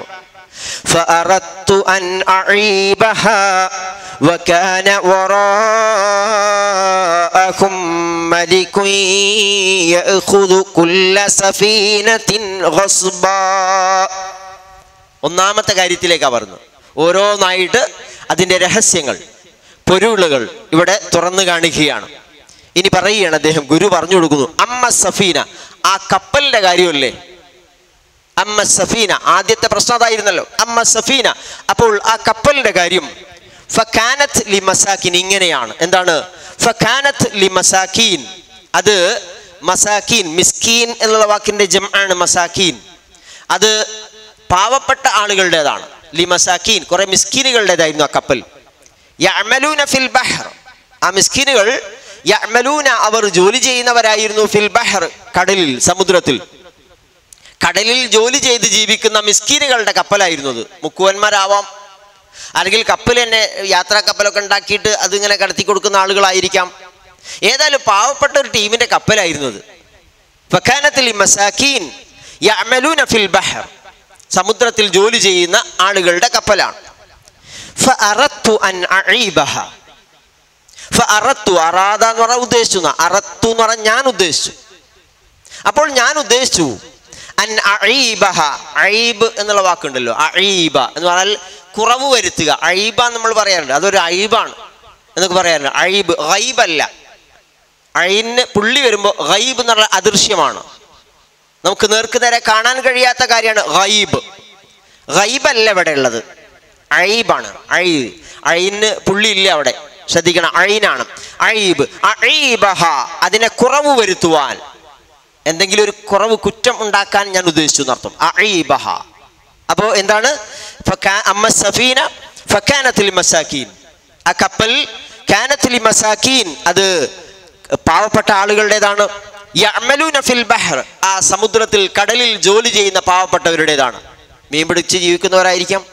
فأردت أن أعيبها وكان وراءهم ملك يأخذ كل سفينة غصبا ഒന്നാമത്തെ കാര്യത്തിലേക്കാണ് പറഞ്ഞത് ഓരോന്നായിട്ട് അതിൻ്റെ രഹസ്യങ്ങൾ പൊരുളുകൾ ഇവിടെ തുറന്നു കാണിക്കുകയാണ് ഇനി പറയുകയാണ് അദ്ദേഹം ഗുരു പറഞ്ഞു കൊടുക്കുന്നു അമ്മ സഫീന ആ കപ്പലിന്റെ കാര്യമല്ലേ അമ്മ സഫീന ആദ്യത്തെ പ്രശ്നം അതായിരുന്നല്ലോ. അമ്മ സഫീന അപ്പോൾ ആ കപ്പലിന്റെ കാര്യം ഫഖാനത്ത് ലി മസാക്കിൻ ഇങ്ങനെയാണ്. എന്താണ്? ഫഖാനത്ത് ലി മസാക്കീൻ അത് മസാക്കീൻ മിസ്കീൻ എന്നുള്ള വാക്കിന്റെ ജം ആണ് മസാക്കീൻ അത് പാവപ്പെട്ട ആളുകളുടേതാണ്. ലി മസാക്കീൻ കുറെ മിസ്കീനുകളുടേതായിരുന്നു ആ കപ്പൽ. യഅമലൂന ഫിൽ ബഹർ. ആ മിസ്കീനുകൾ യഅമലൂന അവർ ജോലി ചെയ്യുന്നവരായിരുന്നു ഫിൽ ബഹർ കടലിൽ സമുദ്രത്തിൽ. കടലിൽ ജോലി ചെയ്ത് ജീവിക്കുന്ന മിസ്കീനുകളുടെ കപ്പലായിരുന്നു അത്. മുക്കുവന്മാരാവാം. അല്ലെങ്കിൽ കപ്പൽ തന്നെ യാത്രാ കപ്പലൊക്കെ ഉണ്ടാക്കിയിട്ട് അതിങ്ങനെ കടത്തി കൊടുക്കുന്ന ആളുകളായിരിക്കാം. ഏതായാലും പാവപ്പെട്ട ഒരു ടീമിന്റെ കപ്പലായിരുന്നു അത്. ഫക്കാനത്തിൽ മസാഖീൻ യഅമലൂന ഫിൽ ബഹർ സമുദ്രത്തിൽ ജോലി ചെയ്യുന്ന ആളുകളുടെ കപ്പലാണ്. ഫഅറത്തു അൻ അഈബഹ. ഫഅറത്തു അറാദ എന്ന് പറഞ്ഞാൽ ഉദ്ദേശിച്ചു അറത്തു എന്ന് പറഞ്ഞാൽ ഞാൻ ഉദ്ദേശിച്ചു. അപ്പോൾ ഞാൻ ഉദ്ദേശിച്ചു എന്നുള്ള വാക്കുണ്ടല്ലോ. അഴീബ എന്ന് പറഞ്ഞാൽ കുറവ് വരുത്തുക. അഴീബ നമ്മൾ പറയാറുണ്ട്. അതൊരു അഴീബാണ് എന്നൊക്കെ പറയാറുണ്ട്. അഴീബ് ഗൈബല്ല അഴിന് പുള്ളി വരുമ്പോൾ ഗൈബ് എന്ന് പറഞ്ഞാൽ അദൃശ്യമാണ്. നമുക്ക് നേർക്ക് നേരെ കാണാൻ കഴിയാത്ത കാര്യമാണ് ഗൈബ് ഗൈബല്ല ഇവിടെ ഉള്ളത്. അഴീബാണ് അഴി അഴിന് പുള്ളി ഇല്ല അവിടെ. ശ്രദ്ധിക്കണം. അഴീനാണ് അഴീബ് അഴീബഹ അതിനെ കുറവ് വരുത്തുവാൻ. എന്തെങ്കിലും ഒരു കുറവ് കുറ്റം ഉണ്ടാക്കാൻ ഞാൻ ഉദ്ദേശിച്ചു എന്നർത്ഥം. അഈബഹ. അപ്പോൾ എന്താണ്? അമ്മ സഫീന ഫക്കാനത്തിൽ മസാക്കീൻ ആ കപ്പൽ കാനത്തിൽ മസാക്കീൻ അത് പാവപ്പെട്ട ആളുകളുടേതാണ്. ഫിൽ ബഹർ ആ സമുദ്രത്തിൽ കടലിൽ ജോലി ചെയ്യുന്ന പാവപ്പെട്ടവരുടേതാണ്. മീൻ പിടിച്ച് ജീവിക്കുന്നവരായിരിക്കാം.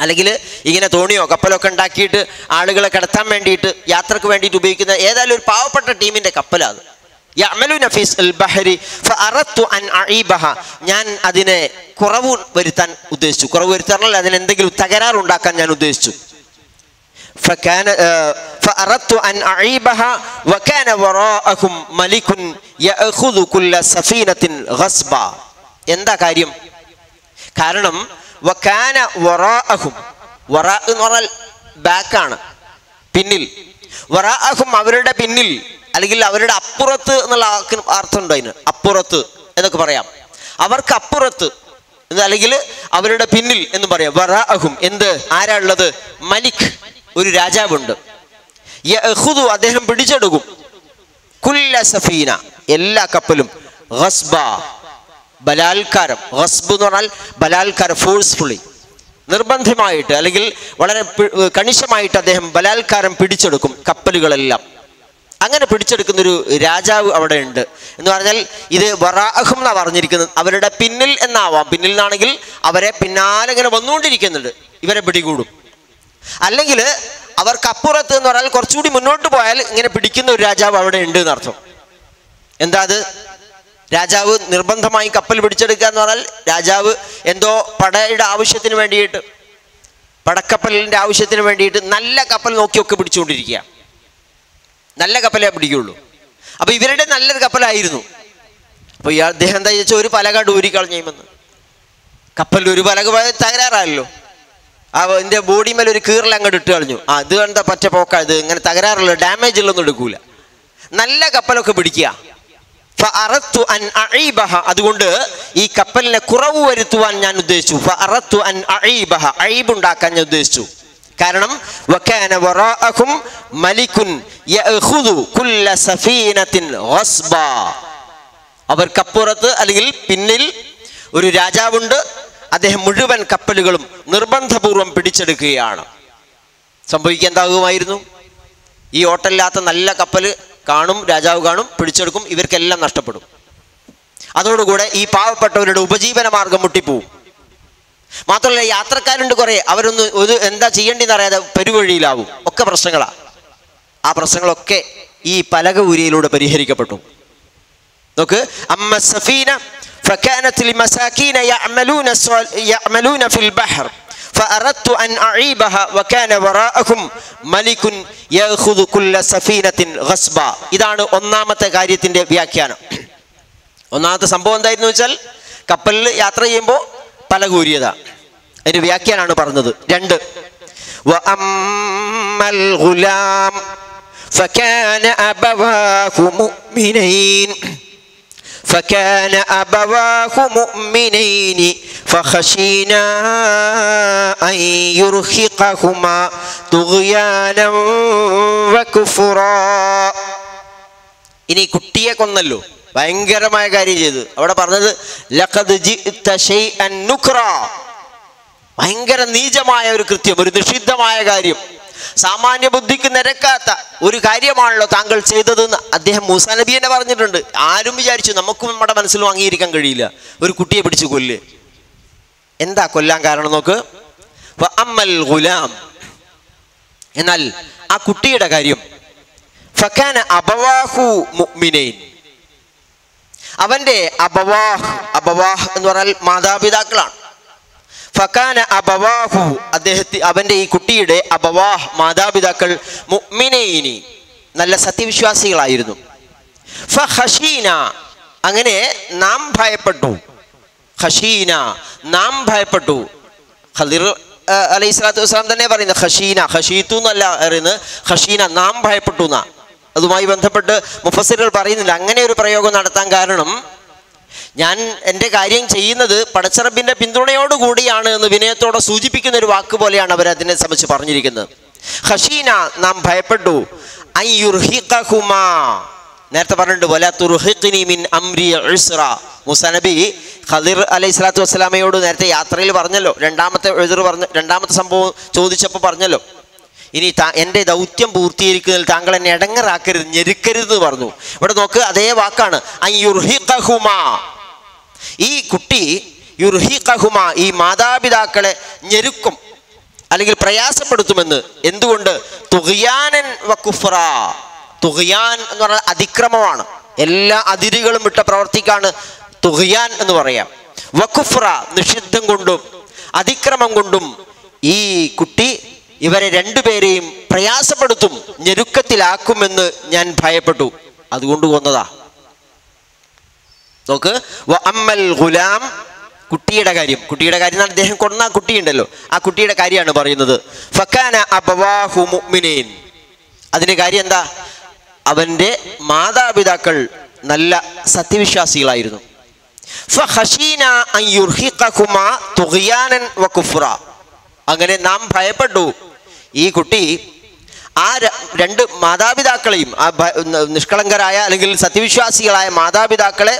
അല്ലെങ്കിൽ ഇങ്ങനെ തോണിയോ കപ്പലൊക്കെ ഉണ്ടാക്കിയിട്ട് ആളുകളെ കടത്താൻ വേണ്ടിയിട്ട് യാത്രയ്ക്ക് വേണ്ടിയിട്ട് ഉപയോഗിക്കുന്ന ഏതായാലും ഒരു പാവപ്പെട്ട ടീമിന്റെ കപ്പലാണ് ഞാൻ അതിനെ കുറവ് വരുത്താൻ ഉദ്ദേശിച്ചു. കുറവ് വരുത്താനല്ല അതിന് എന്തെങ്കിലും തകരാർ ഉണ്ടാക്കാൻ ഞാൻ ഉദ്ദേശിച്ചു. എന്താ കാര്യം? കാരണം വക്കാന വറാഅഹും വറാ എന്ന് പറഞ്ഞാൽ ബാക്കാണ് പിന്നിൽ. വറാഅഹും അവരുടെ പിന്നിൽ. അല്ലെങ്കിൽ അവരുടെ അപ്പുറത്ത് എന്നുള്ള അർത്ഥമുണ്ടോ അതിന്? അപ്പുറത്ത് എന്നൊക്കെ പറയാം. അവർക്ക് അപ്പുറത്ത് അല്ലെങ്കിൽ അവരുടെ പിന്നിൽ എന്ന് പറയാം. വറാഹും എന്ത്? ആരാ ഉള്ളത് മലിക് ഒരു രാജാവുണ്ട്. അദ്ദേഹം പിടിച്ചെടുക്കും. കുല്ല സഫീന. എല്ലാ കപ്പലും. ഗസ്ബ. ബലാത്കാരം. ഗസ്ബ് എന്ന് പറഞ്ഞാൽ ബലാത്കാരം ഫോഴ്സ്ഫുള്ളി നിർബന്ധമായിട്ട് അല്ലെങ്കിൽ വളരെ കണിശമായിട്ട് അദ്ദേഹം ബലാത്കാരം പിടിച്ചെടുക്കും കപ്പലുകളെല്ലാം. അങ്ങനെ പിടിച്ചെടുക്കുന്ന ഒരു രാജാവ് അവിടെ ഉണ്ട് എന്ന് പറഞ്ഞാൽ ഇത് വറാഹും എന്നാണ് പറഞ്ഞിരിക്കുന്നത്. അവരുടെ പിന്നിൽ എന്നാവാം. പിന്നിൽ നിന്നാണെങ്കിൽ അവരെ പിന്നാലെ ഇങ്ങനെ വന്നുകൊണ്ടിരിക്കുന്നുണ്ട്. ഇവരെ പിടികൂടും. അല്ലെങ്കിൽ അവർക്ക് അപ്പുറത്ത് എന്ന് പറഞ്ഞാൽ കുറച്ചുകൂടി മുന്നോട്ട് പോയാൽ ഇങ്ങനെ പിടിക്കുന്ന ഒരു രാജാവ് അവിടെ ഉണ്ട് എന്നർത്ഥം. എന്താ അത്? രാജാവ് നിർബന്ധമായി കപ്പൽ പിടിച്ചെടുക്കുക എന്ന് പറഞ്ഞാൽ രാജാവ് എന്തോ പടയുടെ ആവശ്യത്തിന് വേണ്ടിയിട്ട് പടക്കപ്പലിന്റെ ആവശ്യത്തിന് വേണ്ടിയിട്ട് നല്ല കപ്പൽ നോക്കിയൊക്കെ പിടിച്ചുകൊണ്ടിരിക്കുക നല്ല കപ്പലേ പിടിക്കുള്ളൂ. അപ്പോൾ ഇവരുടെ നല്ലൊരു കപ്പലായിരുന്നു. അപ്പോൾ ഇയാൾ അദ്ദേഹം എന്താ ചോദിച്ചാൽ ഒരു പലക ഡൂരിക്കളഞ്ഞേമെന്ന് കപ്പലിൽ ഒരു പലക തകരാറായല്ലോ. ആ എന്റെ മേലെ ഒരു കീറൽ അങ്ങോട്ട് ഇട്ട് കളഞ്ഞു. അത് എന്താ പറ്റ പോക്കാ ഇത്. ഇങ്ങനെ തകരാറുള്ള ഡാമേജ് ഉള്ളൊന്നും എടുക്കൂല. നല്ല കപ്പലൊക്കെ പിടിക്കുക. ഫഅറത്തു അൻ അഴീബഹ. അതുകൊണ്ട് ഈ കപ്പലിനെ കുറവ് വരുത്തുവാൻ ഞാൻ ഉദ്ദേശിച്ചു. ഫഅറത്തു അൻ അഈബഹ അഴീബുണ്ടാക്കാൻ ഞാൻ ഉദ്ദേശിച്ചു. കാരണം വക്കാന കുല്ല ഗസ്ബാ. അവർക്കപ്പുറത്ത് അല്ലെങ്കിൽ പിന്നിൽ ഒരു രാജാവുണ്ട്. അദ്ദേഹം മുഴുവൻ കപ്പലുകളും നിർബന്ധപൂർവം പിടിച്ചെടുക്കുകയാണ്. സംഭവിക്കാൻ എന്താകുമായിരുന്നു ഈ ഓട്ടമില്ലാത്ത നല്ല കപ്പൽ കാണും രാജാവ് കാണും പിടിച്ചെടുക്കും ഇവർക്കെല്ലാം നഷ്ടപ്പെടും. അതോടുകൂടെ ഈ പാവപ്പെട്ടവരുടെ ഉപജീവന മാർഗം മുട്ടിപ്പോവും. മാത്രമല്ല യാത്രക്കാരുണ്ട് കുറെ അവരൊന്ന് ഒരു എന്താ ചെയ്യേണ്ടെന്ന് അറിയാതെ പെരുവഴിയിലാവും ഒക്കെ പ്രശ്നങ്ങളാ ആ പ്രശ്നങ്ങളൊക്കെ ഈ പലക ഊരിയിലൂടെ പരിഹരിക്കപ്പെട്ടു നോക്ക് അമ്മ സഫീന فكانت لمساكين يعملون السوال- يعملون في البحر فأردت أن أعيبها وكان وراءهم ملك يأخذ كل سفينة غصبا ഇതാണ് ഒന്നാമത്തെ കാര്യത്തിന്റെ വ്യാഖ്യാനം ഒന്നാമത്തെ സംഭവം എന്തായിരുന്നു വെച്ചാൽ കപ്പലിൽ യാത്ര ചെയ്യുമ്പോൾ പല കൂരിയതാ അതിന്റെ വ്യാഖ്യാനാണ് പറഞ്ഞത് രണ്ട് وأما الغلام فكان أبواه مؤمنين فكان أبواه مؤمنين فخشينا أن يرهقهما طغيانا وكفرا ഇനി കുട്ടിയെ കൊന്നല്ലോ ഭയങ്കരമായ കാര്യം ചെയ്തു. അവിടെ പറഞ്ഞത് ഭയങ്കര നീചമായ ഒരു കൃത്യം ഒരു നിഷിദ്ധമായ കാര്യം. സാമാന്യ ബുദ്ധിക്ക് നിരക്കാത്ത ഒരു കാര്യമാണല്ലോ താങ്കൾ ചെയ്തതെന്ന് അദ്ദേഹം മൂസാ നബി തന്നെ പറഞ്ഞിട്ടുണ്ട്. ആരും വിചാരിച്ചു നമുക്കും നമ്മുടെ മനസ്സിലും അംഗീകരിക്കാൻ കഴിയില്ല. ഒരു കുട്ടിയെ പിടിച്ചു കൊല്ല്. എന്താ കൊല്ലാൻ കാരണം നോക്ക്? അമ്മൽ ഗുലാം. എന്നാൽ ആ കുട്ടിയുടെ കാര്യം ഫക്കാന അബവാഹു മുഅ്മിനൈൻ. അവന്റെ അബവാഹ് അബവാഹ് എന്ന് പറഞ്ഞാൽ മാതാപിതാക്കളാണ്. ഫക്കാന അബവാഹു അദ്ദേഹത്തി അവന്റെ ഈ കുട്ടിയുടെ അബവാഹ് മാതാപിതാക്കൾ മുഅ്മിനൈനി നല്ല സത്യവിശ്വാസികളായിരുന്നു. ഫഹഷീന അങ്ങനെ നാം ഭയപ്പെട്ടു. ഖഷീന നാം ഭയപ്പെട്ടു. ഖദിർ അലൈഹി സ്വലാത്തു വസ്സലാം തന്നെ പറയുന്നത് ഖഷീന ഖഷീത്തു എന്നല്ല അറിയുന്നത് ഖഷീന നാം ഭയപ്പെട്ടു എന്നാ. അതുമായി ബന്ധപ്പെട്ട് മുഫസ്സിറുകൾ പറയുന്നില്ല. അങ്ങനെ ഒരു പ്രയോഗം നടത്താൻ കാരണം ഞാൻ എന്റെ കാര്യം ചെയ്യുന്നത് പടച്ചറബിന്റെ പിന്തുണയോടുകൂടിയാണ് എന്ന് വിനയത്തോടെ സൂചിപ്പിക്കുന്ന ഒരു വാക്ക് പോലെയാണ് അവർ അതിനെ സംബന്ധിച്ച് പറഞ്ഞിരിക്കുന്നത്. ഹഷീന നാം ഭയപ്പെട്ടു. ഐ യുർഹിഖുമാ നേരത്തെ പറഞ്ഞിട്ടുണ്ട് മിൻ അംരി ഉസ്ര മൂസാ നബി ഖദിർ അലൈഹി സ്വലാത്തു വസ്സലാമയോട് നേരത്തെ യാത്രയിൽ പറഞ്ഞല്ലോ. രണ്ടാമത്തെ എഴുതർ പറഞ്ഞ രണ്ടാമത്തെ സംഭവം ചോദിച്ചപ്പോൾ പറഞ്ഞല്ലോ. ഇനി എന്റെ ദൗത്യം പൂർത്തീകരിക്കുന്നതിൽ താങ്കൾ എന്നെ ഇടങ്ങറാക്കരുത് ഞെരുക്കരുത് പറഞ്ഞു. ഇവിടെ നോക്ക് അതേ വാക്കാണ് ഈ കുട്ടി യുർഹിഖഹുമ ഈ മാതാപിതാക്കളെ ഞെരുക്കും അല്ലെങ്കിൽ പ്രയാസപ്പെടുത്തുമെന്ന്. എന്തുകൊണ്ട്? തുകയാനൻ വക്കുഫ്ര തുകയാൻ എന്ന് പറഞ്ഞാൽ അതിക്രമമാണ്. എല്ലാ അതിരുകളും വിട്ട പ്രവർത്തിക്കാണ് തുകയാൻ എന്ന് പറയാം. വക്കുഫ്ര നിഷിദ്ധം കൊണ്ടും അതിക്രമം കൊണ്ടും ഈ കുട്ടി ഇവരെ രണ്ടുപേരെയും പ്രയാസപ്പെടുത്തും ഞെരുക്കത്തിലാക്കുമെന്ന് ഞാൻ ഭയപ്പെട്ടു. അതുകൊണ്ട് വന്നതാ. നോക്ക് അമ്മൽ ഗുലാം. കുട്ടിയുടെ കാര്യം. കുട്ടിയുടെ കാര്യം അദ്ദേഹം കൊന്ന കുട്ടിയുണ്ടല്ലോ. ആ കുട്ടിയുടെ കാര്യമാണ് പറയുന്നത്. ഫക്കാന അതിന്റെ കാര്യം എന്താ? അവന്റെ മാതാപിതാക്കൾ നല്ല സത്യവിശ്വാസികളായിരുന്നു. അങ്ങനെ നാം ഭയപ്പെട്ടു. ഈ കുട്ടി ആ രണ്ട് മാതാപിതാക്കളെയും ആ നിഷ്കളങ്കരായ അല്ലെങ്കിൽ സത്യവിശ്വാസികളായ മാതാപിതാക്കളെ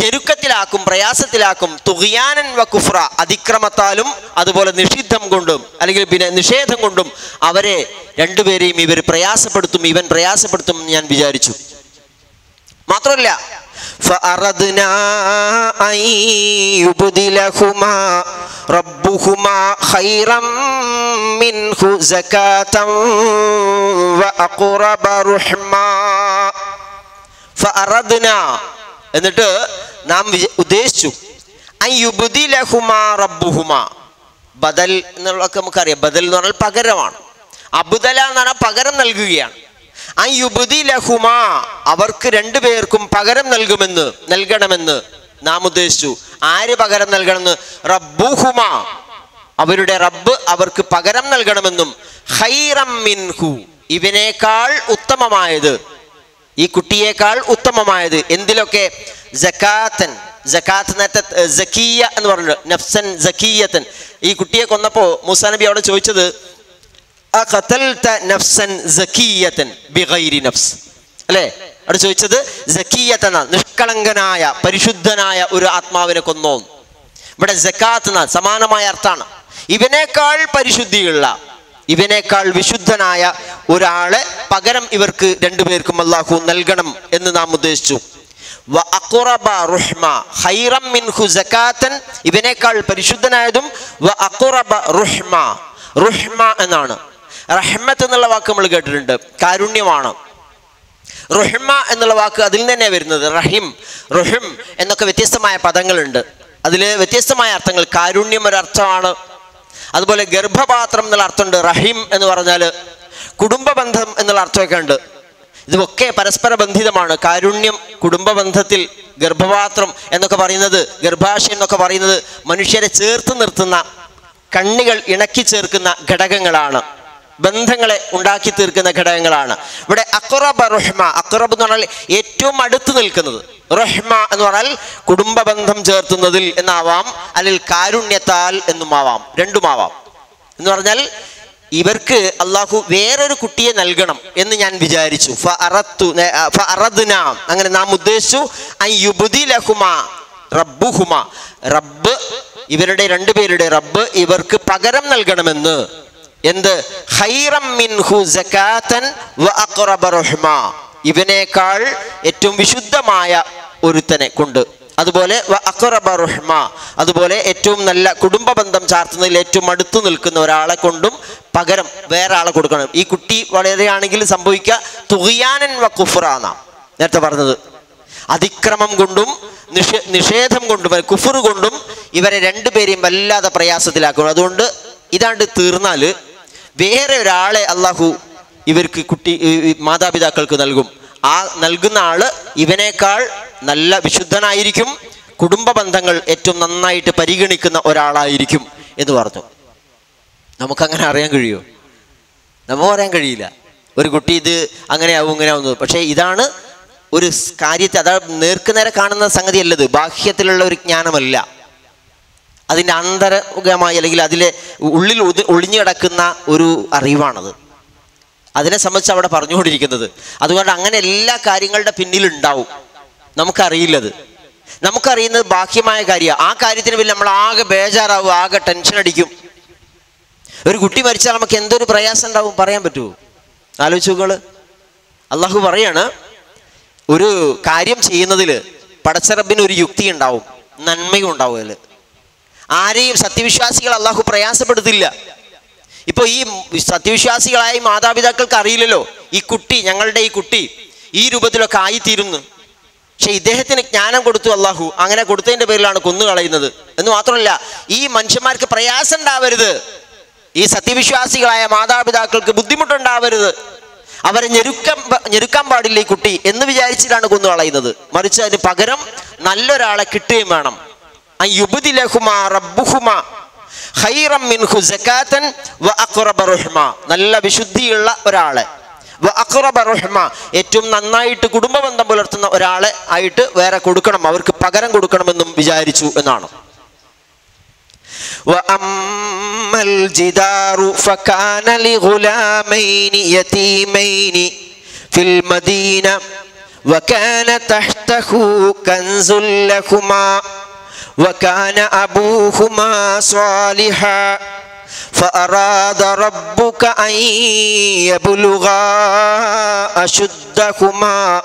ഞെരുക്കത്തിലാക്കും പ്രയാസത്തിലാക്കും. തുകിയാനൻ വ കുഫ്ര അതിക്രമത്താലും അതുപോലെ നിഷിദ്ധം കൊണ്ടും അല്ലെങ്കിൽ പിന്നെ നിഷേധം കൊണ്ടും അവരെ രണ്ടുപേരെയും ഇവർ പ്രയാസപ്പെടുത്തും ഇവൻ പ്രയാസപ്പെടുത്തും ഞാൻ വിചാരിച്ചു. മാത്രമല്ല فأردنا أن يبدلهما ربهما خيرا منه زكاة وأقرب رحما ഫഅറദ്ന എന്നിട്ട് നാം വിച- ഉദ്ദേശിച്ചു അൻ യുബ്ദിലഹുമാ റബ്ബുഹുമാ ബദൽ എന്നുള്ളതൊക്കെ നമുക്കറിയാം ബദൽ എന്ന് പറഞ്ഞാൽ പകരമാണ് അബുദല എന്ന് പറഞ്ഞാൽ പകരം നൽകുകയാണ് അൻ യുബ്ദിലഹുമാ അവർക്ക് രണ്ടുപേർക്കും പകരം നൽകുമെന്ന് നൽകണമെന്ന് നാം ഉദ്ദേശിച്ചു. ആര് പകരം നൽകണമെന്ന്? റബ്ബുഹുമ. അവരുടെ റബ്ബ് അവർക്ക് പകരം നൽകണമെന്നും ഹൈറം മിൻഹു. ഇവനേക്കാൾ ഉത്തമമായത് ഈ കുട്ടിയേക്കാൾ ഉത്തമമായത് എന്തിലൊക്കെ? ജക്കാത്തൻ. ജക്കാത്ത് നേരത്തെ ജക്കീയ എന്ന് പറഞ്ഞു നഫ്സൻ ജക്കീയത്തൻ. ഈ കുട്ടിയെ കൊന്നപ്പോ മുസാ നബി അവിടെ ചോദിച്ചത് അല്ലേ? അവിടെ ചോദിച്ചത് സക്കിയത്ത് എന്നാൽ നിഷ്കളങ്കനായ പരിശുദ്ധനായ ഒരു ആത്മാവിനെ കൊന്നോ. ഇവിടെ ജക്കാത്ത് എന്നാൽ സമാനമായ അർത്ഥമാണ്. ഇവനേക്കാൾ പരിശുദ്ധിയുള്ള ഇവനേക്കാൾ വിശുദ്ധനായ ഒരാളെ പകരം ഇവർക്ക് രണ്ടുപേർക്കും അള്ളാഹു നൽകണം എന്ന് നാം ഉദ്ദേശിച്ചു. ഇവനേക്കാൾ പരിശുദ്ധനായതും എന്നാണ്. റഹ്മത്ത് എന്നുള്ള വാക്ക് നമ്മൾ കേട്ടിട്ടുണ്ട്. കാരുണ്യമാണ്. റുഹ്മ എന്നുള്ള വാക്ക് അതിൽ തന്നെ വരുന്നത്. റഹിം റുഹിം എന്നൊക്കെ വ്യത്യസ്തമായ പദങ്ങളുണ്ട്. അതിൽ വ്യത്യസ്തമായ അർത്ഥങ്ങൾ. കാരുണ്യം ഒരർത്ഥമാണ്. അതുപോലെ ഗർഭപാത്രം എന്നുള്ള അർത്ഥമുണ്ട്. റഹിം എന്ന് പറഞ്ഞാൽ കുടുംബ ബന്ധം എന്നുള്ള അർത്ഥമൊക്കെ ഉണ്ട്. ഇതൊക്കെ പരസ്പര ബന്ധിതമാണ്. കാരുണ്യം കുടുംബ ബന്ധത്തിൽ ഗർഭപാത്രം എന്നൊക്കെ പറയുന്നത് ഗർഭാശയം എന്നൊക്കെ പറയുന്നത് മനുഷ്യരെ ചേർത്ത് നിർത്തുന്ന കണ്ണികൾ ഇണക്കി ചേർക്കുന്ന ഘടകങ്ങളാണ്. ബന്ധങ്ങളെ ഉണ്ടാക്കി തീർക്കുന്ന ഘടകങ്ങളാണ്. ഇവിടെ അക്റബ റഹ്മ അക്റബ് എന്ന് പറഞ്ഞാൽ ഏറ്റവും അടുത്ത് നിൽക്കുന്നത്. റഹ്മ എന്ന് പറഞ്ഞാൽ കുടുംബ ബന്ധം ചേർത്തുന്നതിൽ എന്നാവാം അല്ലെങ്കിൽ കാരുണ്യത്താൽ എന്നുമാവാം രണ്ടുമാവാം. എന്ന് പറഞ്ഞാൽ ഇവർക്ക് അള്ളാഹു വേറൊരു കുട്ടിയെ നൽകണം എന്ന് ഞാൻ വിചാരിച്ചു. ഫ അറത്തു ഫ അറദ്ന. അങ്ങനെ നാം ഉദ്ദേശിച്ചു ഐ യുബുദി ലഹുമ റബ്ബുഹുമ. റബ്ബ് ഇവരുടെ രണ്ടുപേരുടെ റബ്ബ് ഇവർക്ക് പകരം നൽകണമെന്ന്. എന്ത്? ഹൈറം മിൻഹു വ ഇവനേക്കാൾ ഏറ്റവും വിശുദ്ധമായ ഒരുത്തനെ കൊണ്ട്. അതുപോലെ അതുപോലെ ഏറ്റവും നല്ല കുടുംബ ബന്ധം ചാർത്തുന്നതിൽ ഏറ്റവും അടുത്തു നിൽക്കുന്ന ഒരാളെ കൊണ്ടും പകരം വേറെ ആളെ കൊടുക്കണം. ഈ കുട്ടി വളരെയാണെങ്കിൽ സംഭവിക്കുക തുകയാനൻ വ നേരത്തെ പറഞ്ഞത്. അതിക്രമം കൊണ്ടും നിഷേ നിഷേധം കൊണ്ടും അല്ലെ കൊണ്ടും ഇവരെ രണ്ടുപേരെയും വല്ലാതെ പ്രയാസത്തിലാക്കും. അതുകൊണ്ട് ഇതാണ്ട് തീർന്നാൽ വേറെ ഒരാളെ അള്ളാഹു ഇവർക്ക് കുട്ടി മാതാപിതാക്കൾക്ക് നൽകും. ആ നൽകുന്ന ആൾ ഇവനേക്കാൾ നല്ല വിശുദ്ധനായിരിക്കും കുടുംബ ബന്ധങ്ങൾ ഏറ്റവും നന്നായിട്ട് പരിഗണിക്കുന്ന ഒരാളായിരിക്കും എന്ന് പറഞ്ഞു. നമുക്കങ്ങനെ അറിയാൻ കഴിയുമോ നമുക്ക് പറയാൻ കഴിയില്ല. ഒരു കുട്ടി ഇത് അങ്ങനെയാവും ഇങ്ങനെയാവുന്നത് പക്ഷേ ഇതാണ് ഒരു കാര്യത്തെ അതാ നേർക്കുനേരെ കാണുന്ന സംഗതിയല്ലത്. ബാഹ്യത്തിലുള്ള ഒരു ജ്ഞാനമല്ല. അതിന്റെ അന്തരംഗമായി അല്ലെങ്കിൽ അതിലെ ഉള്ളിൽ ഒളിഞ്ഞു കിടക്കുന്ന ഒരു അറിവാണത്. അതിനെ സംബന്ധിച്ച് അവിടെ പറഞ്ഞുകൊണ്ടിരിക്കുന്നത്. അതുകൊണ്ട് അങ്ങനെ എല്ലാ കാര്യങ്ങളുടെ പിന്നിലുണ്ടാവും. നമുക്കറിയില്ലത്. നമുക്കറിയുന്നത് ബാഹ്യമായ കാര്യമാണ്. ആ കാര്യത്തിന് പിന്നെ നമ്മൾ ആകെ ബേജാറാവും ആകെ ടെൻഷൻ അടിക്കും. ഒരു കുട്ടി മരിച്ചാൽ നമുക്ക് എന്തൊരു പ്രയാസം ഉണ്ടാവും പറയാൻ പറ്റുമോ? ആലോചിച്ചു നിങ്ങൾ അള്ളാഹു പറയാണ് ഒരു കാര്യം ചെയ്യുന്നതിൽ പടച്ചറബിന് ഒരു യുക്തി ഉണ്ടാവും നന്മയും ഉണ്ടാവും അതിൽ ആരെയും സത്യവിശ്വാസികൾ അള്ളാഹു പ്രയാസപ്പെടുത്തില്ല. ഇപ്പോൾ ഈ സത്യവിശ്വാസികളായ മാതാപിതാക്കൾക്ക് അറിയില്ലല്ലോ ഈ കുട്ടി ഞങ്ങളുടെ ഈ കുട്ടി ഈ രൂപത്തിലൊക്കെ ആയിത്തീരുന്നു. പക്ഷെ ഇദ്ദേഹത്തിന് ജ്ഞാനം കൊടുത്തു അള്ളാഹു അങ്ങനെ കൊടുത്തതിന്റെ പേരിലാണ് കൊന്നു കളയുന്നത്. എന്ന് മാത്രമല്ല ഈ മനുഷ്യന്മാർക്ക് പ്രയാസം ഉണ്ടാവരുത്. ഈ സത്യവിശ്വാസികളായ മാതാപിതാക്കൾക്ക് ബുദ്ധിമുട്ടുണ്ടാവരുത്. അവരെ ഞെരുക്കം ഞെരുക്കാൻ പാടില്ല ഈ കുട്ടി എന്ന് വിചാരിച്ചിട്ടാണ് കൊന്നു കളയുന്നത്. മറിച്ച് അതിന് പകരം നല്ലൊരാളെ കിട്ടുകയും വേണം. നല്ല വിശുദ്ധിയുള്ള ഒരാളെ. ഏറ്റവും നന്നായിട്ട് കുടുംബ ബന്ധം പുലർത്തുന്ന ഒരാളെ ആയിട്ട് വേറെ കൊടുക്കണം. അവർക്ക് പകരം കൊടുക്കണമെന്നും വിചാരിച്ചു എന്നാണ്. ഫിൽ وكان أبوهما صالحا فأراد ربك أن يبلغا أشدهما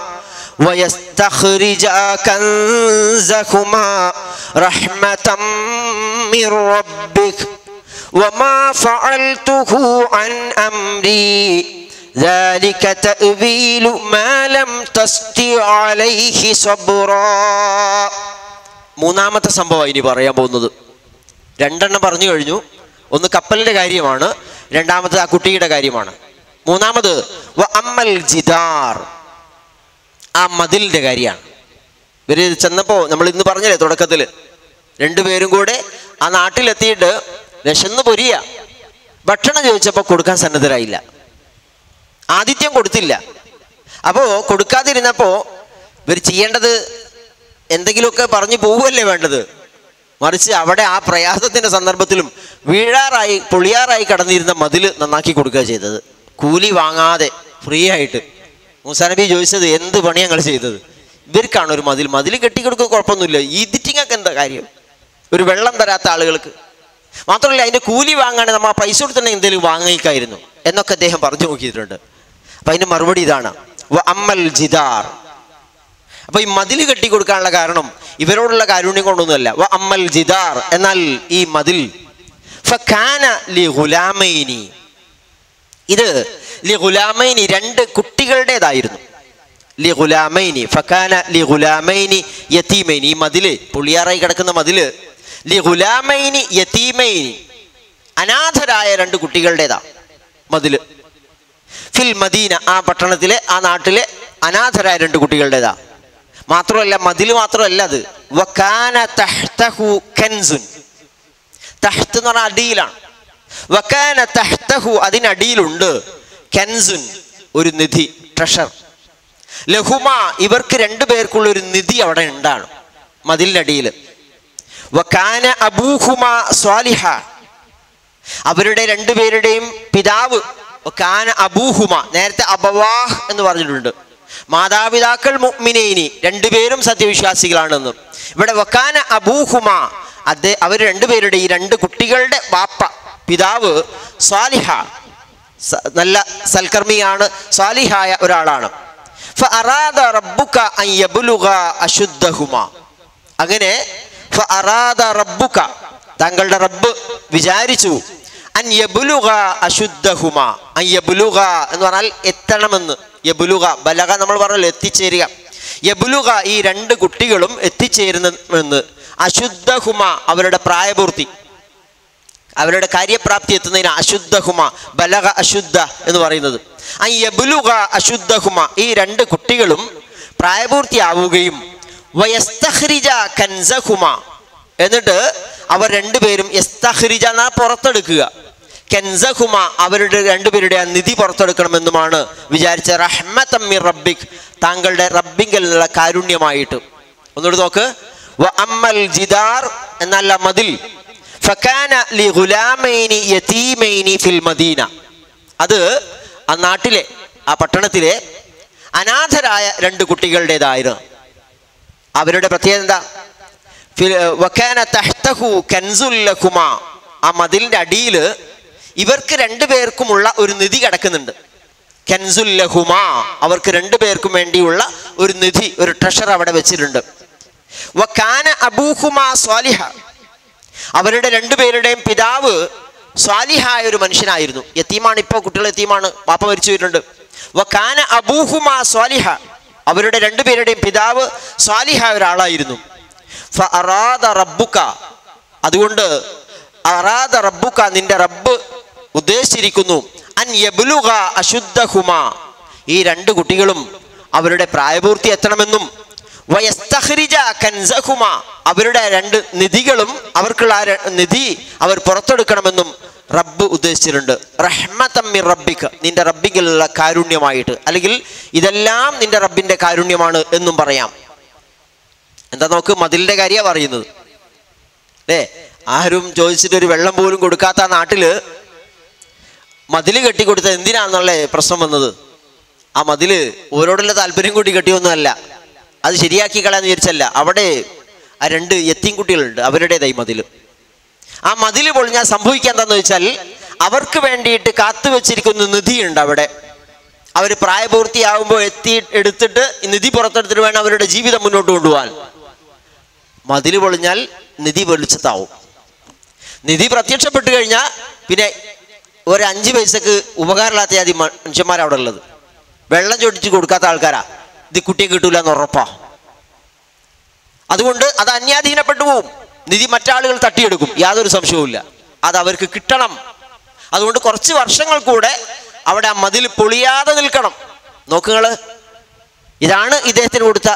ويستخرجا كنزهما رحمة من ربك. وما فعلته عن أمري ذلك تأويل ما لم تستطع عليه صبرا. മൂന്നാമത്തെ സംഭവം ഇനി പറയാൻ പോകുന്നത്. രണ്ടെണ്ണം പറഞ്ഞു കഴിഞ്ഞു. ഒന്ന് കപ്പലിന്റെ കാര്യമാണ് രണ്ടാമത് ആ കുട്ടിയുടെ കാര്യമാണ്. മൂന്നാമത് അമ്മൽ ജിദാർ. ആ മതിലിന്റെ കാര്യമാണ്. ഇവർ ചെന്നപ്പോ നമ്മൾ ഇന്ന് പറഞ്ഞല്ലേ തുടക്കത്തിൽ രണ്ടുപേരും കൂടെ ആ നാട്ടിലെത്തിയിട്ട് വിശന്ന് പൊരിയ. ഭക്ഷണം ചോദിച്ചപ്പോൾ കൊടുക്കാൻ സന്നദ്ധരായില്ല. ആദിത്യം കൊടുത്തില്ല. അപ്പോൾ കൊടുക്കാതിരുന്നപ്പോൾ ഇവർ ചെയ്യേണ്ടത് എന്തെങ്കിലുമൊക്കെ പറഞ്ഞു പോവുകയല്ലേ വേണ്ടത്? മറിച്ച് അവിടെ ആ പ്രയാസത്തിന്റെ സന്ദർഭത്തിലും വീഴാറായി പൊളിയാറായി കടന്നിരുന്ന മതിൽ നന്നാക്കി കൊടുക്കുക ചെയ്തത്. കൂലി വാങ്ങാതെ ഫ്രീ ആയിട്ട്. മൂസാനബി ചോദിച്ചത് എന്ത് പണി ഞങ്ങൾ ചെയ്തത്? ഇവർക്കാണ് ഒരു മതിൽ. മതിൽ കെട്ടിക്കൊടുക്കുക കുഴപ്പമൊന്നുമില്ല. ഈദിറ്റിങ്ങൊക്കെ എന്താ കാര്യം? ഒരു വെള്ളം തരാത്ത ആളുകൾക്ക്. മാത്രമല്ല അതിന്റെ കൂലി വാങ്ങാൻ നമ്മൾ ആ പൈസ കൊടുത്തന്നെ എന്തെങ്കിലും വാങ്ങിക്കായിരുന്നു എന്നൊക്കെ അദ്ദേഹം പറഞ്ഞു നോക്കിയിട്ടുണ്ട്. അപ്പൊ അതിന്റെ മറുപടി ഇതാണ്. അമ്മൽ ജിദാർ. അപ്പൊ ഈ മതിൽ കെട്ടി കൊടുക്കാനുള്ള കാരണം ഇവരോടുള്ള കാരുണ്യം കൊണ്ടൊന്നുമല്ല. അമ്മൽ ജിദാർ എന്നാൽ ഈ മതിൽ. ലി ഗുലാമൈനി. ഇത് ലി ഗുലാമൈനി രണ്ട് കുട്ടികളുടേതായിരുന്നു. ലി ഗുലാമൈനി ഫക്കാന ലി ഗുലാമൈനി യത്തീമൈനി ഈ മതിൽ പുള്ളിയാറായി കിടക്കുന്ന മതിൽ. ലി ഗുലാമൈനി യത്തീമൈനി അനാഥരായ രണ്ട് കുട്ടികളുടേതാ മതിൽ. ഫിൽ മദീന ആ പട്ടണത്തിലെ ആ നാട്ടിലെ അനാഥരായ രണ്ട് കുട്ടികളുടേതാ. മാത്രമല്ല മതിൽ മാത്രമല്ല അത്. വക്കാന തഹ്തഹു കൻസുൻ. തഹ്ത്ത് എന്ന് പറഞ്ഞാൽ അടിയിലാണ്. വക്കാന തഹ്തഹു അതിനടിയിലുണ്ട് കൻസുൻ ഒരു നിധി ട്രഷർ. ലഹുമ ഇവർക്ക് രണ്ടു പേർക്കുള്ള ഒരു നിധി അവിടെ ഉണ്ടാണ് മതിലിനടിയിൽ വക്കാന അബൂഹുമ സ്വാലിഹ. അവരുടെ രണ്ടുപേരുടെയും പിതാവ് കാന അബൂഹുമ നേരത്തെ അബവാഹ് എന്ന് പറഞ്ഞിട്ടുണ്ട്. മാതാപിതാക്കൾ മുഅ്മിനീനി രണ്ടുപേരും സത്യവിശ്വാസികളാണെന്നും. ഇവിടെ വക്കാന അബൂഹുമ അദ്ദേഹം അവർ രണ്ടുപേരുടെ ഈ രണ്ട് കുട്ടികളുടെ വാപ്പ പിതാവ് സ്വാലിഹ നല്ല സൽക്കർമ്മിയാണ് സ്വാലിഹായ ഒരാളാണ്. അങ്ങനെ താങ്കളുടെ റബ്ബ് വിചാരിച്ചു അൻ യബുലുക അശുദ്ധഹുമ അൻ യബുലുക എന്ന് പറഞ്ഞാൽ എത്തണമെന്ന്. യബ്ലുഗ ബലക നമ്മൾ പറഞ്ഞല്ലോ എത്തിച്ചേരുക. യബ്ലുഗ ഈ രണ്ട് കുട്ടികളും എത്തിച്ചേരുന്നെന്ന്. അശുദ്ധഹുമ അവരുടെ പ്രായപൂർത്തി. അവരുടെ കാര്യപ്രാപ്തി എത്തുന്നതിന് അശുദ്ധഹുമ ബലക അശുദ്ധ എന്ന് പറയുന്നത്. ആ യബ്ലുഗ അശുദ്ധഹുമ ഈ രണ്ട് കുട്ടികളും പ്രായപൂർത്തിയാവുകയും വയസ്തഹ്രിജ കൻസഹുമ. എന്നിട്ട് അവർ രണ്ടുപേരും യസ്തഹ്രിജ എന്നാ പുറത്തെടുക്കുക. കെൻസഹുമ അവരുടെ രണ്ടുപേരുടെ ആ നിധി പുറത്തെടുക്കണമെന്നുമാണ് വിചാരിച്ച റഹ്മത്തമ്മി റബ്ബിക്. താങ്കളുടെ റബ്ബിങ്കൽ നിന്നുള്ള കാരുണ്യമായിട്ട്. ഒന്നുകൂടി നോക്ക്. അമ്മൽ ജിദാർ എന്നല്ല മതിൽ. യതീമൈനി ഫിൽ മദീന. അത് ആ നാട്ടിലെ ആ പട്ടണത്തിലെ അനാഥരായ രണ്ട് കുട്ടികളുടേതായിരുന്നു. അവരുടെ പ്രത്യേകത എന്താ? വക്കാന ആ മതിലിന്റെ അടിയിൽ ഇവർക്ക് രണ്ടുപേർക്കുമുള്ള ഒരു നിധി കിടക്കുന്നുണ്ട്. കെൻസുല്ലഹുമ. ലഹുമ അവർക്ക് രണ്ടുപേർക്കും വേണ്ടിയുള്ള ഒരു നിധി ഒരു ട്രഷർ അവിടെ വെച്ചിട്ടുണ്ട്. വക്കാന അബൂഹുമ സ്വാലിഹ. അവരുടെ രണ്ടുപേരുടെയും പിതാവ് സ്വാലിഹായ ഒരു മനുഷ്യനായിരുന്നു. യത്തീമാണ് ഇപ്പോൾ കുട്ടികൾ യത്തീമാണ് പാപ്പ മരിച്ചു വരുന്നുണ്ട് വക്കാന അബൂഹുമ സ്വാലിഹ. അവരുടെ രണ്ടുപേരുടെയും പിതാവ് സ്വാലിഹായ ഒരാളായിരുന്നു. അതുകൊണ്ട് അറാദ റബ്ബുക നിന്റെ റബ്ബ് ഉദ്ദേശിച്ചിരിക്കുന്നു. അൻ യബ്ലുഗ അശുദ്ധഹുമ. ഈ രണ്ട് കുട്ടികളും അവരുടെ പ്രായപൂർത്തി എത്തണമെന്നും വയസ്തഹ്രിജ കൻസഹുമ. അവരുടെ രണ്ട് നിധികളും അവർക്കുള്ള ആ നിധി അവർ പുറത്തെടുക്കണമെന്നും റബ്ബ് ഉദ്ദേശിച്ചിട്ടുണ്ട്. റഹ്മത്തമ്മി റബ്ബിക്ക് നിന്റെ റബ്ബിക്കുള്ള കാരുണ്യമായിട്ട്. അല്ലെങ്കിൽ ഇതെല്ലാം നിന്റെ റബ്ബിന്റെ കാരുണ്യമാണ് എന്നും പറയാം. എന്താ നമുക്ക് മതിലിന്റെ കാര്യമാണ് പറയുന്നത്? അല്ലേ ആരും ചോദിച്ചിട്ട് ഒരു വെള്ളം പോലും കൊടുക്കാത്ത ആ മതിൽ കെട്ടിക്കൊടുത്തത് എന്തിനാന്നുള്ള പ്രശ്നം വന്നത്? ആ മതിൽ ഓരോടുള്ള താല്പര്യം കൂടി കെട്ടിയൊന്നുമല്ല. അത് ശരിയാക്കി കളയാന്ന് വിചാരിച്ചല്ല. അവിടെ ആ രണ്ട് എത്തിയും കുട്ടികളുണ്ട് അവരുടേതായി മതിൽ. ആ മതിൽ പൊളിഞ്ഞാൽ സംഭവിക്കാൻ എന്താന്ന് വെച്ചാൽ അവർക്ക് വേണ്ടിയിട്ട് കാത്തു വെച്ചിരിക്കുന്ന നിധിയുണ്ട് അവിടെ. അവർ പ്രായപൂർത്തിയാകുമ്പോൾ എത്തി എടുത്തിട്ട് നിധി പുറത്തെടുത്തിട്ട് വേണം അവരുടെ ജീവിതം മുന്നോട്ട് കൊണ്ടുപോകാൻ. മതിൽ പൊളിഞ്ഞാൽ നിധി വെളിച്ചത്താവും നിധി പ്രത്യക്ഷപ്പെട്ടു കഴിഞ്ഞാൽ പിന്നെ ഒരു അഞ്ച് പൈസക്ക് ഉപകാരമില്ലാത്ത ജാതി മനുഷ്യന്മാരവിടെ ഉള്ളത്. വെള്ളം ചൊടിച്ച് കൊടുക്കാത്ത ആൾക്കാരാ. ഇത് കുട്ടിയെ കിട്ടൂല എന്ന് ഉറപ്പാ. അതുകൊണ്ട് അത് അന്യാധീനപ്പെട്ടു പോവും. നിധി മറ്റാളുകൾ തട്ടിയെടുക്കും. യാതൊരു സംശയവുമില്ല. അത് അവർക്ക് കിട്ടണം. അതുകൊണ്ട് കുറച്ച് വർഷങ്ങൾ കൂടെ അവിടെ ആ മതിൽ പൊളിയാതെ നിൽക്കണം. നോക്കുകൾ ഇതാണ് ഇദ്ദേഹത്തിന് കൊടുത്ത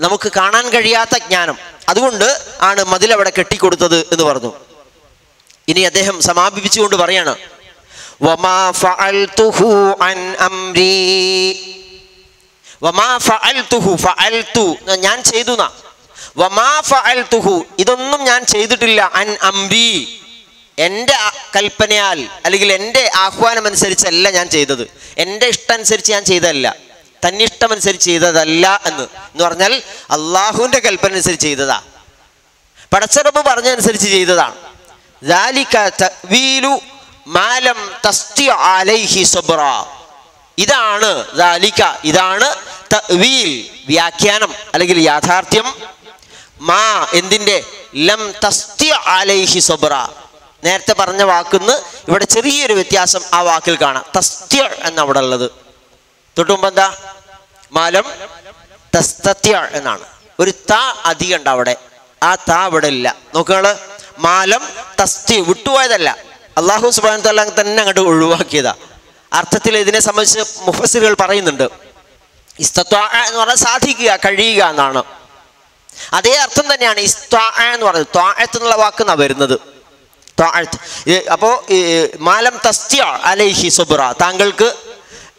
നമുക്ക് കാണാൻ കഴിയാത്ത ജ്ഞാനം. അതുകൊണ്ട് ആണ് മതിൽ അവിടെ കെട്ടിക്കൊടുത്തത് എന്ന് പറഞ്ഞു. ഇനി അദ്ദേഹം സമാപിപ്പിച്ചുകൊണ്ട് പറയാണ്. വമാ ഫഅൽതുഹു അൻ വമാ ഫഅൽതു. ഞാൻ ചെയ്തു വമാ ഇതൊന്നും ഞാൻ ചെയ്തിട്ടില്ല അൻ അംരി. എന്റെ കൽപ്പനയാൽ അല്ലെങ്കിൽ എന്റെ ആഹ്വാനം അനുസരിച്ചല്ല ഞാൻ ചെയ്തത്. എന്റെ ഇഷ്ടം അനുസരിച്ച് ഞാൻ ചെയ്തതല്ല. തന്നിഷ്ടം അനുസരിച്ച് ചെയ്തതല്ല എന്ന്. എന്ന് പറഞ്ഞാൽ അള്ളാഹുവിന്റെ കൽപ്പന അനുസരിച്ച് ചെയ്തതാ. പടച്ചറബ് പറഞ്ഞനുസരിച്ച് ചെയ്തതാണ്. മാലം തസ്തി അലൈഹി സബ്ര. ഇതാണ് ദാലിക ഇതാണ് തവീൽ വ്യാഖ്യാനം അല്ലെങ്കിൽ യാഥാർത്ഥ്യം. മാ എന്തിന്റെ? ലം തസ്തി അലൈഹി സബ്ര. നേരത്തെ പറഞ്ഞ വാക്കുന്ന് ഇവിടെ ചെറിയൊരു വ്യത്യാസം ആ വാക്കിൽ കാണാം. തസ്ത്യ എന്ന അവിടെ ഉള്ളത്. തൊട്ടുമ്പോ എന്താ? മാലം തസ്തത്യ എന്നാണ്. ഒരു താ അധികം ഉണ്ട് അവിടെ. ആ താ അവിടെ ഇല്ല. നോക്കുകയാണ് മാലം തസ്തി വിട്ടുപോയതല്ല. അള്ളാഹു സുബാൻ തല തന്നെ അങ്ങോട്ട് ഒഴിവാക്കിയതാ. അർത്ഥത്തിൽ ഇതിനെ സംബന്ധിച്ച് മുഫസിറുകൾ പറയുന്നുണ്ട്. ഇസ്തത്വ എന്ന് പറഞ്ഞാൽ സാധിക്കുക കഴിയുക എന്നാണ്. അതേ അർത്ഥം തന്നെയാണ് ഇസ്ത്വാ എന്ന് പറയുന്നത്. ത്വാഴത്ത് എന്നുള്ള വാക്ക് വരുന്നത്. ത്വാഴത്ത് അപ്പോൾ മാലം തസ്ത്യ അലൈഹി സുബ്ര താങ്കൾക്ക്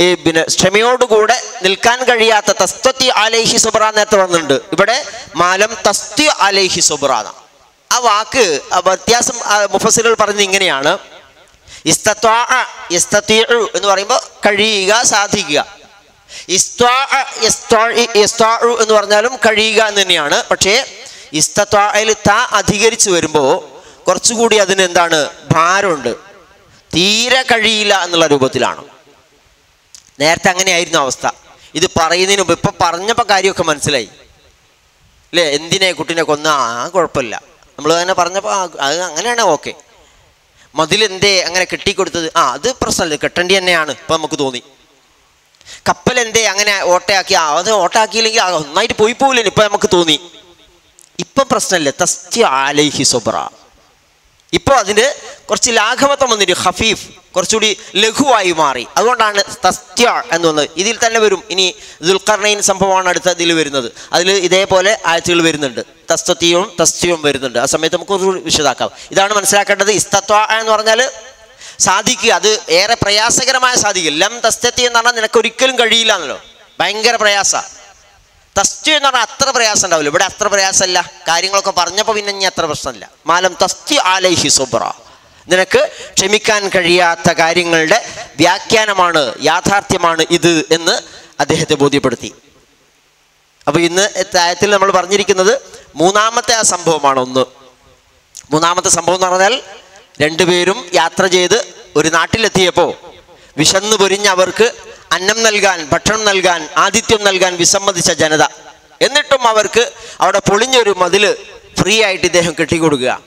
ഈ പിന്നെ ക്ഷമയോടുകൂടെ നിൽക്കാൻ കഴിയാത്ത തസ്തത്തി അലൈഹി സുബ്ര നേരത്തെ വന്നിട്ടുണ്ട്. ഇവിടെ മാലം തസ്ത്യ അലൈഹി സുബ്ര എന്നാ. ആ വാക്ക് വ്യത്യാസം മുഫസിലുകൾ പറയുന്നത് ഇങ്ങനെയാണ്. എന്ന് പറയുമ്പോൾ കഴിയുക സാധിക്കുക. എന്ന് പറഞ്ഞാലും കഴിയുക എന്ന് തന്നെയാണ്. പക്ഷേ ഇസ്തത്വായിൽ ത അധികരിച്ചു വരുമ്പോൾ കുറച്ചുകൂടി അതിന് എന്താണ് ഭാരമുണ്ട്. തീരെ കഴിയില്ല എന്നുള്ള രൂപത്തിലാണ്. നേരത്തെ അങ്ങനെയായിരുന്നു അവസ്ഥ. ഇത് പറയുന്നതിന് മുമ്പ് ഇപ്പൊ പറഞ്ഞപ്പോൾ കാര്യമൊക്കെ മനസ്സിലായി. അല്ലേ? എന്തിനെ കുട്ടീനെ കൊന്ന? ആ കുഴപ്പമില്ല. നമ്മൾ അങ്ങനെ പറഞ്ഞപ്പോൾ അത് അങ്ങനെയാണ്? ഓക്കെ. മതിലെന്തേ അങ്ങനെ കെട്ടിക്കൊടുത്തത്? ആ അത് പ്രശ്നമല്ല കെട്ടേണ്ടി തന്നെയാണ് ഇപ്പം നമുക്ക് തോന്നി. കപ്പൽ എന്തേ അങ്ങനെ ഓട്ടയാക്കി? അത് ഓട്ടയാക്കിയില്ലെങ്കിൽ ഒന്നായിട്ട് പോയി പോകില്ല ഇപ്പം നമുക്ക് തോന്നി. ഇപ്പം പ്രശ്നമില്ല. തസ്തി ആലൈഹി സൊബ്ര ഇപ്പോൾ അതിന്റെ കുറച്ച് ലാഘവത്വം വന്നിട്ട് ഹഫീഫ് കുറച്ചുകൂടി ലഘുവായി മാറി. അതുകൊണ്ടാണ് തസ്ത്യ എന്ന് വന്നത്. ഇതിൽ തന്നെ വരും. ഇനി ദുൽഖർണയിൻ സംഭവമാണ് അടുത്ത ഇതിൽ വരുന്നത്. അതിൽ ഇതേപോലെ ആഴ്ചകൾ വരുന്നുണ്ട്. തസ്തത്വവും തസ്ത്യവും വരുന്നുണ്ട്. ആ സമയത്ത് നമുക്ക് കുറച്ചുകൂടി വിശദാക്കാം. ഇതാണ് മനസ്സിലാക്കേണ്ടത്. ഇസ്തത്വ എന്ന് പറഞ്ഞാൽ സാധിക്കുക. അത് ഏറെ പ്രയാസകരമായ സാധിക്കുക ലം തസ്തത്തി എന്ന് പറഞ്ഞാൽ നിനക്ക് ഒരിക്കലും കഴിയില്ല എന്നല്ലോ. ഭയങ്കര പ്രയാസ. തസ്തി എന്ന് പറഞ്ഞാൽ അത്ര പ്രയാസം ഉണ്ടാവില്ല. ഇവിടെ അത്ര പ്രയാസമല്ല കാര്യങ്ങളൊക്കെ പറഞ്ഞപ്പോൾ പിന്നെ ഇനി അത്ര പ്രശ്നമില്ല. മാലം തസ്തി ആലൈഹി സുബ്ര. നിനക്ക് ക്ഷമിക്കാൻ കഴിയാത്ത കാര്യങ്ങളുടെ വ്യാഖ്യാനമാണ് യാഥാർത്ഥ്യമാണ് ഇത് എന്ന് അദ്ദേഹത്തെ ബോധ്യപ്പെടുത്തി. അപ്പോൾ ഇന്ന് തായത്തിൽ നമ്മൾ പറഞ്ഞിരിക്കുന്നത് മൂന്നാമത്തെ ആ സംഭവമാണ് ഒന്ന്. മൂന്നാമത്തെ സംഭവം എന്ന് പറഞ്ഞാൽ രണ്ടുപേരും യാത്ര ചെയ്ത് ഒരു നാട്ടിലെത്തിയപ്പോൾ വിശന്ന് പൊരിഞ്ഞ് അവർക്ക് അന്നം നൽകാൻ ഭക്ഷണം നൽകാൻ ആതിഥ്യം നൽകാൻ വിസമ്മതിച്ച ജനത. എന്നിട്ടും അവർക്ക് അവിടെ പൊളിഞ്ഞൊരു മതിൽ ഫ്രീ ആയിട്ട് ഇദ്ദേഹം കെട്ടിക്കൊടുക്കുക.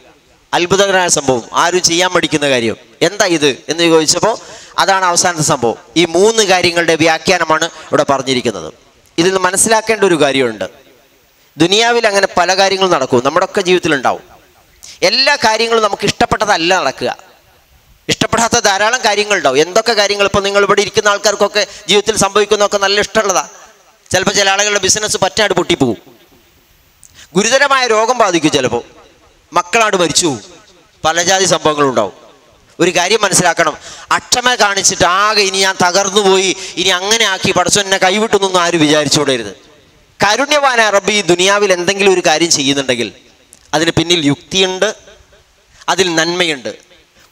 അത്ഭുതകരമായ സംഭവം. ആരും ചെയ്യാൻ പഠിക്കുന്ന കാര്യം. എന്താ ഇത് എന്ന് ചോദിച്ചപ്പോൾ അതാണ് അവസാനത്തെ സംഭവം. ഈ മൂന്ന് കാര്യങ്ങളുടെ വ്യാഖ്യാനമാണ് ഇവിടെ പറഞ്ഞിരിക്കുന്നത്. ഇതിൽ നിന്ന് മനസ്സിലാക്കേണ്ട ഒരു കാര്യമുണ്ട്. ദുനിയാവിൽ അങ്ങനെ പല കാര്യങ്ങളും നടക്കും. നമ്മുടെ ഒക്കെ ജീവിതത്തിൽ ഉണ്ടാവും എല്ലാ കാര്യങ്ങളും നമുക്ക് ഇഷ്ടപ്പെട്ടതല്ല നടക്കുക. ഇഷ്ടപ്പെടാത്ത ധാരാളം കാര്യങ്ങളുണ്ടാവും. എന്തൊക്കെ കാര്യങ്ങൾ ഇപ്പോൾ നിങ്ങൾ ഇവിടെ ഇരിക്കുന്ന ആൾക്കാർക്കൊക്കെ ജീവിതത്തിൽ സംഭവിക്കുന്നതൊക്കെ നല്ല ഇഷ്ടമുള്ളതാ. ചിലപ്പോൾ ചില ആളുകളുടെ ബിസിനസ് പറ്റാണ്ട് പൊട്ടിപ്പോകും ഗുരുതരമായ രോഗം ബാധിക്കും ചിലപ്പോൾ മക്കളാണ്ട് മരിച്ചു പോകും പലജാതി സംഭവങ്ങളുണ്ടാവും. ഒരു കാര്യം മനസ്സിലാക്കണം. അക്ഷമ കാണിച്ചിട്ട് ആകെ ഇനി ഞാൻ തകർന്നു പോയി ഇനി അങ്ങനെ ആക്കി പടച്ചു എന്നെ കൈവിട്ടുന്നൊന്നും ആരും വിചാരിച്ചുകൂടരുത്. കാരുണ്യവാന അറബി ദുനിയാവിൽ എന്തെങ്കിലും ഒരു കാര്യം ചെയ്യുന്നുണ്ടെങ്കിൽ അതിന് പിന്നിൽ യുക്തിയുണ്ട് അതിൽ നന്മയുണ്ട്.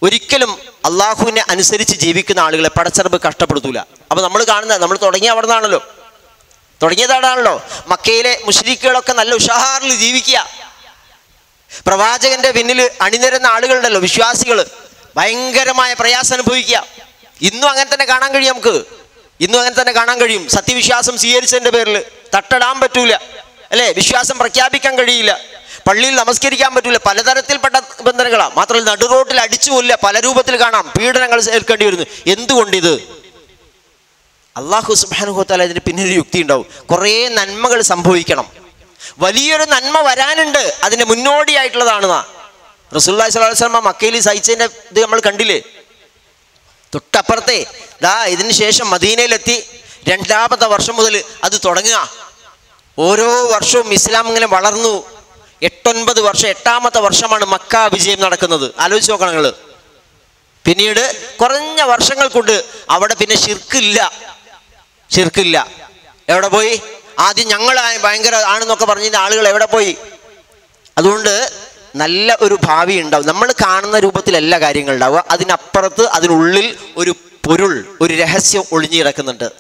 ഒരിക്കലും അള്ളാഹുവിനെ അനുസരിച്ച് ജീവിക്കുന്ന ആളുകളെ പടച്ചറബ് കഷ്ടപ്പെടുത്തൂല. അപ്പൊ നമ്മൾ കാണുന്ന നമ്മൾ തുടങ്ങിയ അവിടെ നിന്നാണല്ലോ. തുടങ്ങിയതാണല്ലോ മക്കയിലെ മുഷരിക്കുകളൊക്കെ നല്ല ഉഷാറിൽ ജീവിക്കുക. പ്രവാചകന്റെ പിന്നിൽ അണിനിരുന്ന ആളുകളുണ്ടല്ലോ വിശ്വാസികൾ ഭയങ്കരമായ പ്രയാസം അനുഭവിക്കുക. ഇന്നും അങ്ങനെ തന്നെ കാണാൻ കഴിയും നമുക്ക്. ഇന്നും അങ്ങനെ തന്നെ കാണാൻ കഴിയും. സത്യവിശ്വാസം സ്വീകരിച്ചതിന്റെ പേരിൽ തട്ടടാൻ പറ്റൂല. അല്ലേ? വിശ്വാസം പ്രഖ്യാപിക്കാൻ കഴിയില്ല. പള്ളിയിൽ നമസ്കരിക്കാൻ പറ്റൂല. പലതരത്തിൽപ്പെട്ട നിബന്ധനകളാണ് മാത്രമല്ല നടുറോട്ടിൽ അടിച്ചു കൊല്ല പല രൂപത്തിൽ കാണാം. പീഡനങ്ങൾ ഏൽക്കേണ്ടി വരുന്നു. എന്തുകൊണ്ടിത്? അള്ളാഹു സുബാനുഹോത്താല ഇതിന് പിന്നൊരു യുക്തി ഉണ്ടാവും. കുറേ നന്മകൾ സംഭവിക്കണം. വലിയൊരു നന്മ വരാനുണ്ട്. അതിന് മുന്നോടിയായിട്ടുള്ളതാണ്. റസൂല്ലാ സ്വലാഹു വസ്ലമ മക്കയിൽ സഹിച്ചതിന്റെ ഇത് നമ്മൾ കണ്ടില്ലേ? തൊട്ടപ്പുറത്തെ ദാ ഇതിന് ശേഷം മദീനയിലെത്തി. രണ്ടാമത്തെ വർഷം മുതൽ അത് തുടങ്ങുക. ഓരോ വർഷവും ഇസ്ലാം ഇങ്ങനെ വളർന്നു. എട്ടൊൻപത് വർഷം എട്ടാമത്തെ വർഷമാണ് മക്ക വിജയം നടക്കുന്നത്. ആലോചിച്ച് നോക്കണം നിങ്ങൾ പിന്നീട് കുറഞ്ഞ വർഷങ്ങൾ കൊണ്ട് അവിടെ പിന്നെ ഷിർക്കില്ല ഷിർക്കില്ല എവിടെ പോയി? ആദ്യം ഞങ്ങൾ ഭയങ്കര ആണെന്നൊക്കെ പറഞ്ഞതിന്റെ ആളുകൾ എവിടെ പോയി? അതുകൊണ്ട് നല്ല ഒരു ഭാവി ഉണ്ടാവും. നമ്മൾ കാണുന്ന രൂപത്തിലല്ല കാര്യങ്ങൾ ഉണ്ടാവുക. അതിനപ്പുറത്ത് അതിനുള്ളിൽ ഒരു പൊരുൾ ഒരു രഹസ്യം ഒളിഞ്ഞു കിടക്കുന്നുണ്ട്.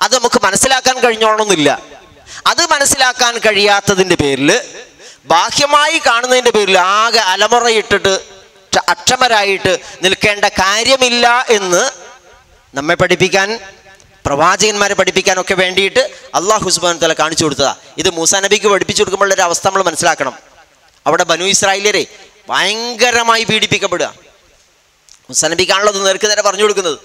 അത് നമുക്ക് മനസ്സിലാക്കാൻ കഴിഞ്ഞോളണമെന്നില്ല. അത് മനസ്സിലാക്കാൻ കഴിയാത്തതിന്റെ പേരിൽ ബാഹ്യമായി കാണുന്നതിന്റെ പേരിൽ ആകെ അലമുറയിട്ടിട്ട് അക്ഷമരായിട്ട് നിൽക്കേണ്ട കാര്യമില്ല എന്ന് നമ്മെ പഠിപ്പിക്കാൻ പ്രവാചകന്മാരെ പഠിപ്പിക്കാനൊക്കെ വേണ്ടിയിട്ട് അള്ളാഹു സുബാൻ തല കാണിച്ചു കൊടുത്തതാ. ഇത് മൂസാ നബിക്ക് പഠിപ്പിച്ചു കൊടുക്കുമ്പോൾ ഒരു അവസ്ഥ നമ്മൾ മനസ്സിലാക്കണം. അവിടെ ബനു ഇസ്രായേലരെ ഭയങ്കരമായി പീഡിപ്പിക്കപ്പെടുക. മുസനബിക്കാണല്ലോ ഇത് നേർക്ക് നേരെ പറഞ്ഞു കൊടുക്കുന്നത്.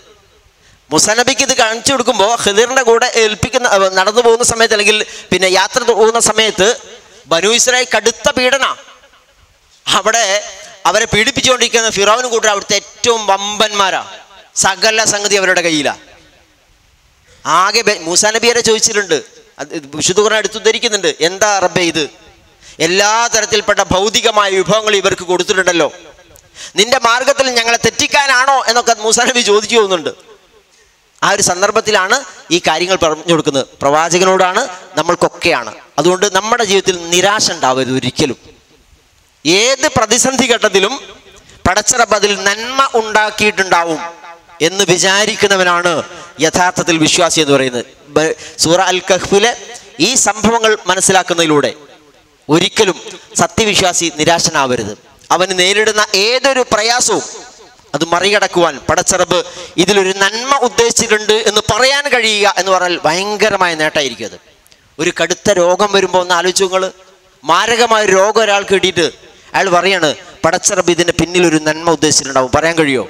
മുസനബിക്ക് ഇത് കാണിച്ചു കൊടുക്കുമ്പോൾ ഖിദിറിന്റെ കൂടെ ഏൽപ്പിക്കുന്ന നടന്നു പോകുന്ന സമയത്ത് അല്ലെങ്കിൽ പിന്നെ യാത്ര പോകുന്ന സമയത്ത് ബനു ഇസ്രായേൽ കടുത്ത പീഡന. അവിടെ അവരെ പീഡിപ്പിച്ചുകൊണ്ടിരിക്കുന്ന ഫിറോവിന് കൂട്ടർ അവിടുത്തെ ഏറ്റവും വമ്പന്മാരാ. സകല സംഗതി അവരുടെ കയ്യിലാണ് ആകെ മൂസാ നബി വരെ ചോദിച്ചിട്ടുണ്ട്. വിശുദ്ധ ഖുർആൻ എടുത്തു ധരിക്കുന്നുണ്ട് എന്താ റബ്ബേ ഇത്? എല്ലാ തരത്തിൽപ്പെട്ട ഭൗതികമായ വിഭവങ്ങൾ ഇവർക്ക് കൊടുത്തിട്ടുണ്ടല്ലോ. നിന്റെ മാർഗത്തിൽ ഞങ്ങളെ തെറ്റിക്കാനാണോ എന്നൊക്കെ മൂസാ നബി ചോദിച്ചു പോകുന്നുണ്ട്. ആ ഒരു സന്ദർഭത്തിലാണ് ഈ കാര്യങ്ങൾ പറഞ്ഞു കൊടുക്കുന്നത്. പ്രവാചകനോടാണ് നമ്മൾക്കൊക്കെയാണ്. അതുകൊണ്ട് നമ്മുടെ ജീവിതത്തിൽ നിരാശ ഉണ്ടാവരുത് ഒരിക്കലും. ഏത് പ്രതിസന്ധി ഘട്ടത്തിലും പടച്ചറബ് അതിൽ നന്മ ഉണ്ടാക്കിയിട്ടുണ്ടാവും എന്ന് വിചാരിക്കുന്നവനാണ് യഥാർത്ഥത്തിൽ വിശ്വാസി എന്ന് പറയുന്നത്. സൂറ അൽ കഹ്ഫിലെ ഈ സംഭവങ്ങൾ മനസ്സിലാക്കുന്നതിലൂടെ ഒരിക്കലും സത്യവിശ്വാസി നിരാശനാവരുത്. അവന് നേരിടുന്ന ഏതൊരു പ്രയാസവും അത് മറികടക്കുവാൻ പടച്ചറബ് ഇതിലൊരു നന്മ ഉദ്ദേശിച്ചിട്ടുണ്ട് എന്ന് പറയാൻ കഴിയുക എന്ന് പറഞ്ഞാൽ ഭയങ്കരമായ നേട്ടമായിരിക്കും അത്. ഒരു കടുത്ത രോഗം വരുമ്പോൾ ഒന്ന് ആലോചിച്ചു നിങ്ങൾ മാരകമായ രോഗം ഒരാൾക്ക് കിട്ടിയിട്ട് അയാൾ പറയാണ് പടച്ചറബ് ഇതിന്റെ പിന്നിൽ ഒരു നന്മ ഉദ്ദേശിച്ചിട്ടുണ്ടാവും. പറയാൻ കഴിയുമോ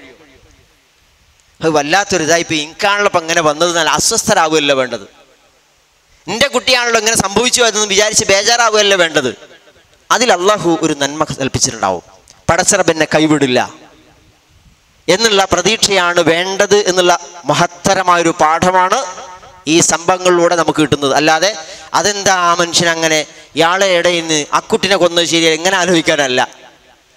അത് വല്ലാത്തൊരു ഇതായിപ്പോ ഇൻകാണല്ലോ ഇപ്പം അങ്ങനെ വന്നത് നല്ല അസ്വസ്ഥരാകുമല്ലോ വേണ്ടത്. എന്റെ കുട്ടിയാണല്ലോ ഇങ്ങനെ സംഭവിച്ചു അതെന്ന് വിചാരിച്ച് ബേജാറാവുകയല്ലേ വേണ്ടത്. അതിൽ അള്ളാഹു ഒരു നന്മ കൽപ്പിച്ചിട്ടുണ്ടാവും. പടച്ചറബ് എന്നെ കൈവിടില്ല. എന്നുള്ള പ്രതീക്ഷയാണ് വേണ്ടത് എന്നുള്ള മഹത്തരമായൊരു പാഠമാണ് ഈ സംഭവങ്ങളിലൂടെ നമുക്ക് കിട്ടുന്നത്. അല്ലാതെ അതെന്താ ആ മനുഷ്യൻ അങ്ങനെ? ഇയാളെ ഇടയിൽ നിന്ന് അക്കുട്ടിനെ കൊന്നത് ശരി എങ്ങനെ ആലോചിക്കാനല്ല.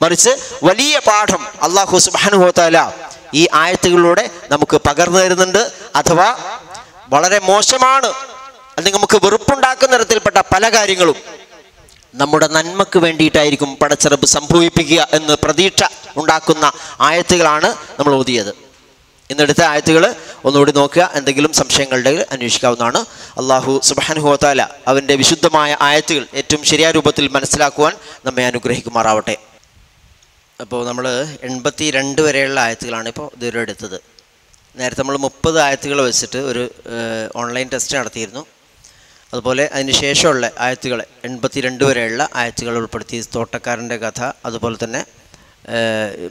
മറിച്ച് വലിയ പാഠം അള്ളാഹു സുബാനുഹോത്താല ഈ ആയത്തുകളിലൂടെ നമുക്ക് പകർന്നു തരുന്നുണ്ട്. അഥവാ വളരെ മോശമാണ് അല്ലെങ്കിൽ നമുക്ക് വെറുപ്പുണ്ടാക്കുന്ന തരത്തിൽപ്പെട്ട പല കാര്യങ്ങളും. നമ്മുടെ നന്മക്ക് വേണ്ടിയിട്ടായിരിക്കും പടച്ചിറപ്പ് സംഭവിപ്പിക്കുക എന്ന് പ്രതീക്ഷ ഉണ്ടാക്കുന്ന ആയത്തുകളാണ് നമ്മൾ ഓതിയത്. ഇന്നെടുത്ത ആയത്തുകൾ ഒന്നുകൂടി നോക്കുക. എന്തെങ്കിലും സംശയങ്ങളുടെ അന്വേഷിക്കാവുന്നതാണ്. അള്ളാഹു സുബാനുഹോത്താല അവന്റെ വിശുദ്ധമായ ആയത്തുകൾ ഏറ്റവും ശരിയായ രൂപത്തിൽ മനസ്സിലാക്കുവാൻ നമ്മെ അനുഗ്രഹിക്കുമാറാവട്ടെ. അപ്പോൾ നമ്മൾ എൺപത്തി രണ്ട് വരെയുള്ള ആയത്തുകളാണ് ഇപ്പോൾ ഇതുവരെ എടുത്തത്. നേരത്തെ നമ്മൾ മുപ്പത് ആയത്തുകൾ വെച്ചിട്ട് ഒരു ഓൺലൈൻ ടെസ്റ്റ് നടത്തിയിരുന്നു. അതുപോലെ അതിന് ശേഷമുള്ള ആയത്തുകൾ എൺപത്തി രണ്ട് വരെയുള്ള ആയത്തുകൾ ഉൾപ്പെടുത്തി. തോട്ടക്കാരന്റെ കഥ അതുപോലെ തന്നെ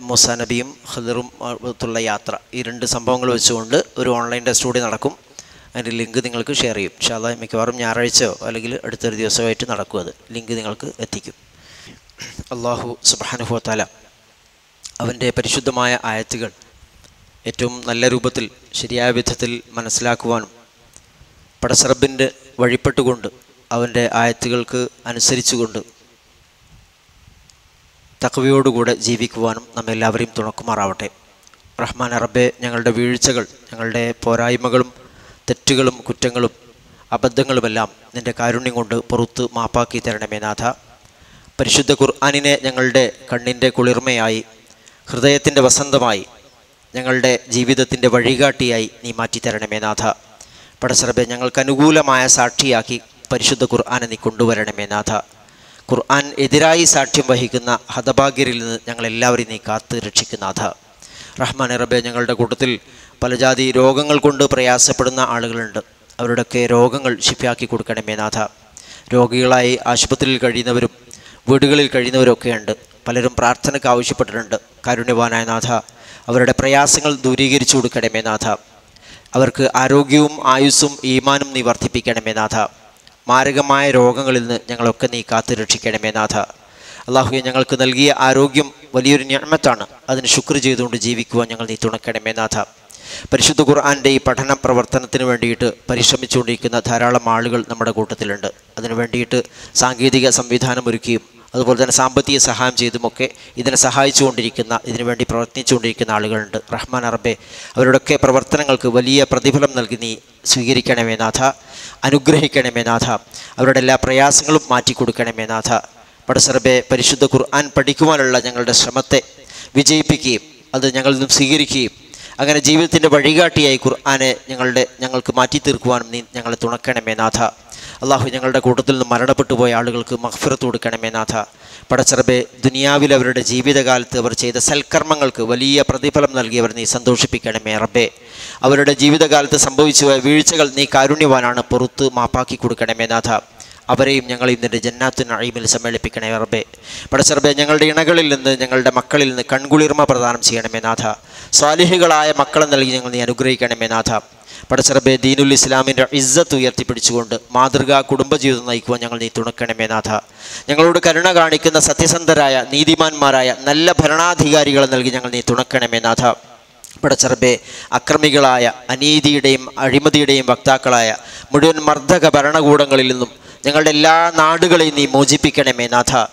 ഹദറും നബിയും ഖദറും ത്തുള്ള യാത്ര. ഈ രണ്ട് സംഭവങ്ങൾ വെച്ചുകൊണ്ട് ഒരു ഓൺലൈൻ ടെസ്റ്റ് കൂടി നടക്കും. അതിന്റെ ലിങ്ക് നിങ്ങൾക്ക് ഷെയർ ചെയ്യും. പക്ഷേ അതായത് മിക്കവാറും ഞായറാഴ്ചയോ അല്ലെങ്കിൽ അടുത്തൊരു ദിവസമായിട്ട് നടക്കും അത്. ലിങ്ക് നിങ്ങൾക്ക് എത്തിക്കും. അള്ളാഹു സുബാനുഹോത്താല അവന്റെ പരിശുദ്ധമായ ആയത്തുകൾ ഏറ്റവും നല്ല രൂപത്തിൽ ശരിയായ വിധത്തിൽ മനസ്സിലാക്കുവാനും പടസറബിന്റെ വഴിപ്പെട്ടുകൊണ്ട് അവന്റെ ആയത്തുകൾക്ക് അനുസരിച്ചുകൊണ്ട് തക്കവയോടുകൂടെ ജീവിക്കുവാനും നമ്മെല്ലാവരെയും തുണക്കുമാറാവട്ടെ. റഹ്മാൻ അറബെ ഞങ്ങളുടെ വീഴ്ചകൾ ഞങ്ങളുടെ പോരായ്മകളും തെറ്റുകളും കുറ്റങ്ങളും അബദ്ധങ്ങളുമെല്ലാം നിന്റെ കാരുണ്യം കൊണ്ട് പുറത്ത് മാപ്പാക്കി തരണമേ നാഥ. പരിശുദ്ധ ഖുർആാനിനെ ഞങ്ങളുടെ കണ്ണിന്റെ കുളിർമയായി ഹൃദയത്തിന്റെ വസന്തമായി ഞങ്ങളുടെ ജീവിതത്തിന്റെ വഴികാട്ടിയായി നീ മാറ്റി തരണമേ നാഥ. പടസറബെ ഞങ്ങൾക്ക് അനുകൂലമായ സാക്ഷിയാക്കി പരിശുദ്ധ ഖുർആാനെ നീ കൊണ്ടുവരണമേ നാഥ. ഖുർആൻ എതിരായി സാക്ഷ്യം വഹിക്കുന്ന ഹതഭാഗ്യരിൽ നിന്ന് ഞങ്ങളെല്ലാവരെയും നീ കാത്ത് രക്ഷിക്കുന്നാഥ റഹ്മാൻ റബ്ബെ ഞങ്ങളുടെ കൂട്ടത്തിൽ പലജാതി രോഗങ്ങൾ കൊണ്ട് പ്രയാസപ്പെടുന്ന ആളുകളുണ്ട്. അവരുടെയൊക്കെ രോഗങ്ങൾ ശിഫിയാക്കി കൊടുക്കണമേ നാഥ. രോഗികളായി ആശുപത്രിയിൽ കഴിയുന്നവരും വീടുകളിൽ കഴിയുന്നവരൊക്കെ ഉണ്ട്. പലരും പ്രാർത്ഥനയ്ക്ക് ആവശ്യപ്പെട്ടിട്ടുണ്ട്. കാരുണ്യവാനായ നാഥ അവരുടെ പ്രയാസങ്ങൾ ദൂരീകരിച്ചു കൊടുക്കണമേ നാഥ. അവർക്ക് ആരോഗ്യവും ആയുസ്സും ഈമാനും നീ വർദ്ധിപ്പിക്കണമേ നാഥ. മാരകമായ രോഗങ്ങളിൽ നിന്ന് ഞങ്ങളൊക്കെ നീ കാത്തു രക്ഷിക്കണമേ നാഥ. അള്ളാഹുയെ ഞങ്ങൾക്ക് നൽകിയ ആരോഗ്യം വലിയൊരു ഞാമത്താണ്. അതിന് ശുക്ർ ചെയ്തുകൊണ്ട് ജീവിക്കുവാൻ ഞങ്ങൾ നീ തുണക്കണമേ നാഥ. പരിശുദ്ധ ഖുർആാന്റെ ഈ പഠന പ്രവർത്തനത്തിന് വേണ്ടിയിട്ട് പരിശ്രമിച്ചുകൊണ്ടിരിക്കുന്ന ധാരാളം ആളുകൾ നമ്മുടെ കൂട്ടത്തിലുണ്ട്. അതിനു വേണ്ടിയിട്ട് സാങ്കേതിക സംവിധാനം ഒരുക്കിയും അതുപോലെ തന്നെ സാമ്പത്തിക സഹായം ചെയ്തുമൊക്കെ ഇതിനെ സഹായിച്ചുകൊണ്ടിരിക്കുന്ന ഇതിനുവേണ്ടി പ്രവർത്തിച്ചുകൊണ്ടിരിക്കുന്ന ആളുകളുണ്ട്. റഹ്മാൻ അറബെ അവരുടെയൊക്കെ പ്രവർത്തനങ്ങൾക്ക് വലിയ പ്രതിഫലം നൽകി നീ സ്വീകരിക്കണമേ നാഥ അനുഗ്രഹിക്കണമേ നാഥ അവരുടെ എല്ലാ പ്രയാസങ്ങളും മാറ്റിക്കൊടുക്കണമേ നാഥ. പടസറബെ പരിശുദ്ധ ഖുർആൻ പഠിക്കുവാനുള്ള ഞങ്ങളുടെ ശ്രമത്തെ വിജയിപ്പിക്കുകയും അത് ഞങ്ങളിൽ നിന്നും സ്വീകരിക്കുകയും അങ്ങനെ ജീവിതത്തിന്റെ വഴികാട്ടിയായി ഖുർആനെ ഞങ്ങളുടെ ഞങ്ങൾക്ക് മാറ്റി തീർക്കുവാനും നീ ഞങ്ങളെ തുണക്കണമേ നാഥ. അള്ളാഹു ഞങ്ങളുടെ കൂട്ടത്തിൽ നിന്ന് മരണപ്പെട്ടു പോയ ആളുകൾക്ക് മഹ്ഫിറത്ത് കൊടുക്കണമേ നാഥ. പടച്ചറബെ ദുനിയാവിൽ അവരുടെ ജീവിതകാലത്ത് അവർ ചെയ്ത സൽക്കർമ്മങ്ങൾക്ക് വലിയ പ്രതിഫലം നൽകിയവർ നീ സന്തോഷിപ്പിക്കണമേ റബ്ബെ. അവരുടെ ജീവിതകാലത്ത് സംഭവിച്ചു പോയ വീഴ്ചകൾ നീ കാരുണ്യവാനാണ് പുറത്ത് മാപ്പാക്കി കൊടുക്കണമേ നാഥ. അവരെയും ഞങ്ങൾ ഇന്നിന്റെ ജന്നാത്തു നഴീമിൽ സമ്മേളിപ്പിക്കണേ റബ്ബെ. പടച്ചറബെ ഞങ്ങളുടെ ഇണകളിൽ നിന്ന് ഞങ്ങളുടെ മക്കളിൽ നിന്ന് കൺകുളിർമ പ്രദാനം ചെയ്യണമേ നാഥ. സ്വാലിഹികളായ മക്കളെ നൽകി ഞങ്ങൾ നീ അനുഗ്രഹിക്കണമേ നാഥ. പടച്ചറബെ ദീനുൽ ഇസ്ലാമിന്റെ ഇസ്സത്ത് ഉയർത്തിപ്പിടിച്ചുകൊണ്ട് മാതൃകാ കുടുംബജീവിതം നയിക്കുവാൻ ഞങ്ങൾ നീ തുണക്കണമേ നാഥ. ഞങ്ങളോട് കരുണ കാണിക്കുന്ന സത്യസന്ധരായ നീതിമാന്മാരായ നല്ല ഭരണാധികാരികളെ നൽകി ഞങ്ങൾ നീ തുണക്കണമേ നാഥ. പടച്ചറബെ അക്രമികളായ അനീതിയുടെയും അഴിമതിയുടെയും വക്താക്കളായ മുഴുവൻ മർദ്ദക ഭരണകൂടങ്ങളിൽ നിന്നും ഞങ്ങളുടെ എല്ലാ നാടുകളെയും നീ മോചിപ്പിക്കണമേ നാഥ.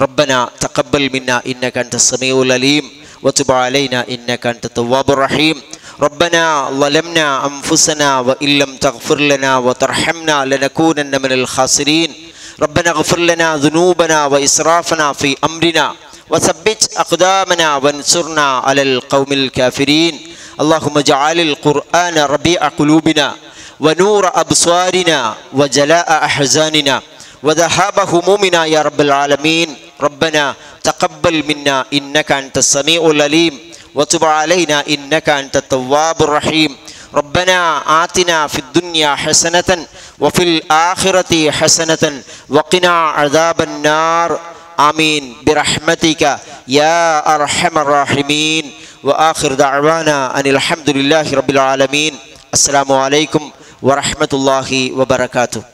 റബ്ബന തക്കബൽ മിന്ന ഇന്ന അൻത സമീഉൽ അലീം. وتب علينا إنك أنت التواب الرحيم. ربنا ظلمنا أنفسنا وإن لم تغفر لنا وترحمنا لنكونن من الخاسرين. ربنا اغفر لنا ذنوبنا وإسرافنا في أمرنا. وثبت أقدامنا وانصرنا على القوم الكافرين. اللهم اجعل القرآن ربيع قلوبنا ونور أبصارنا وجلاء أحزاننا. وذهاب همومنا يا رب العالمين. ربنا تقبل منا إنك أنت السميع العليم وتب علينا إنك أنت التواب الرحيم. ربنا آتنا في الدنيا حسنة وفي الآخرة حسنة وقنا عذاب النار. آمين. برحمتك يا أرحم الراحمين. وآخر دعوانا أن الحمد لله رب العالمين. السلام عليكم ورحمة الله وبركاته.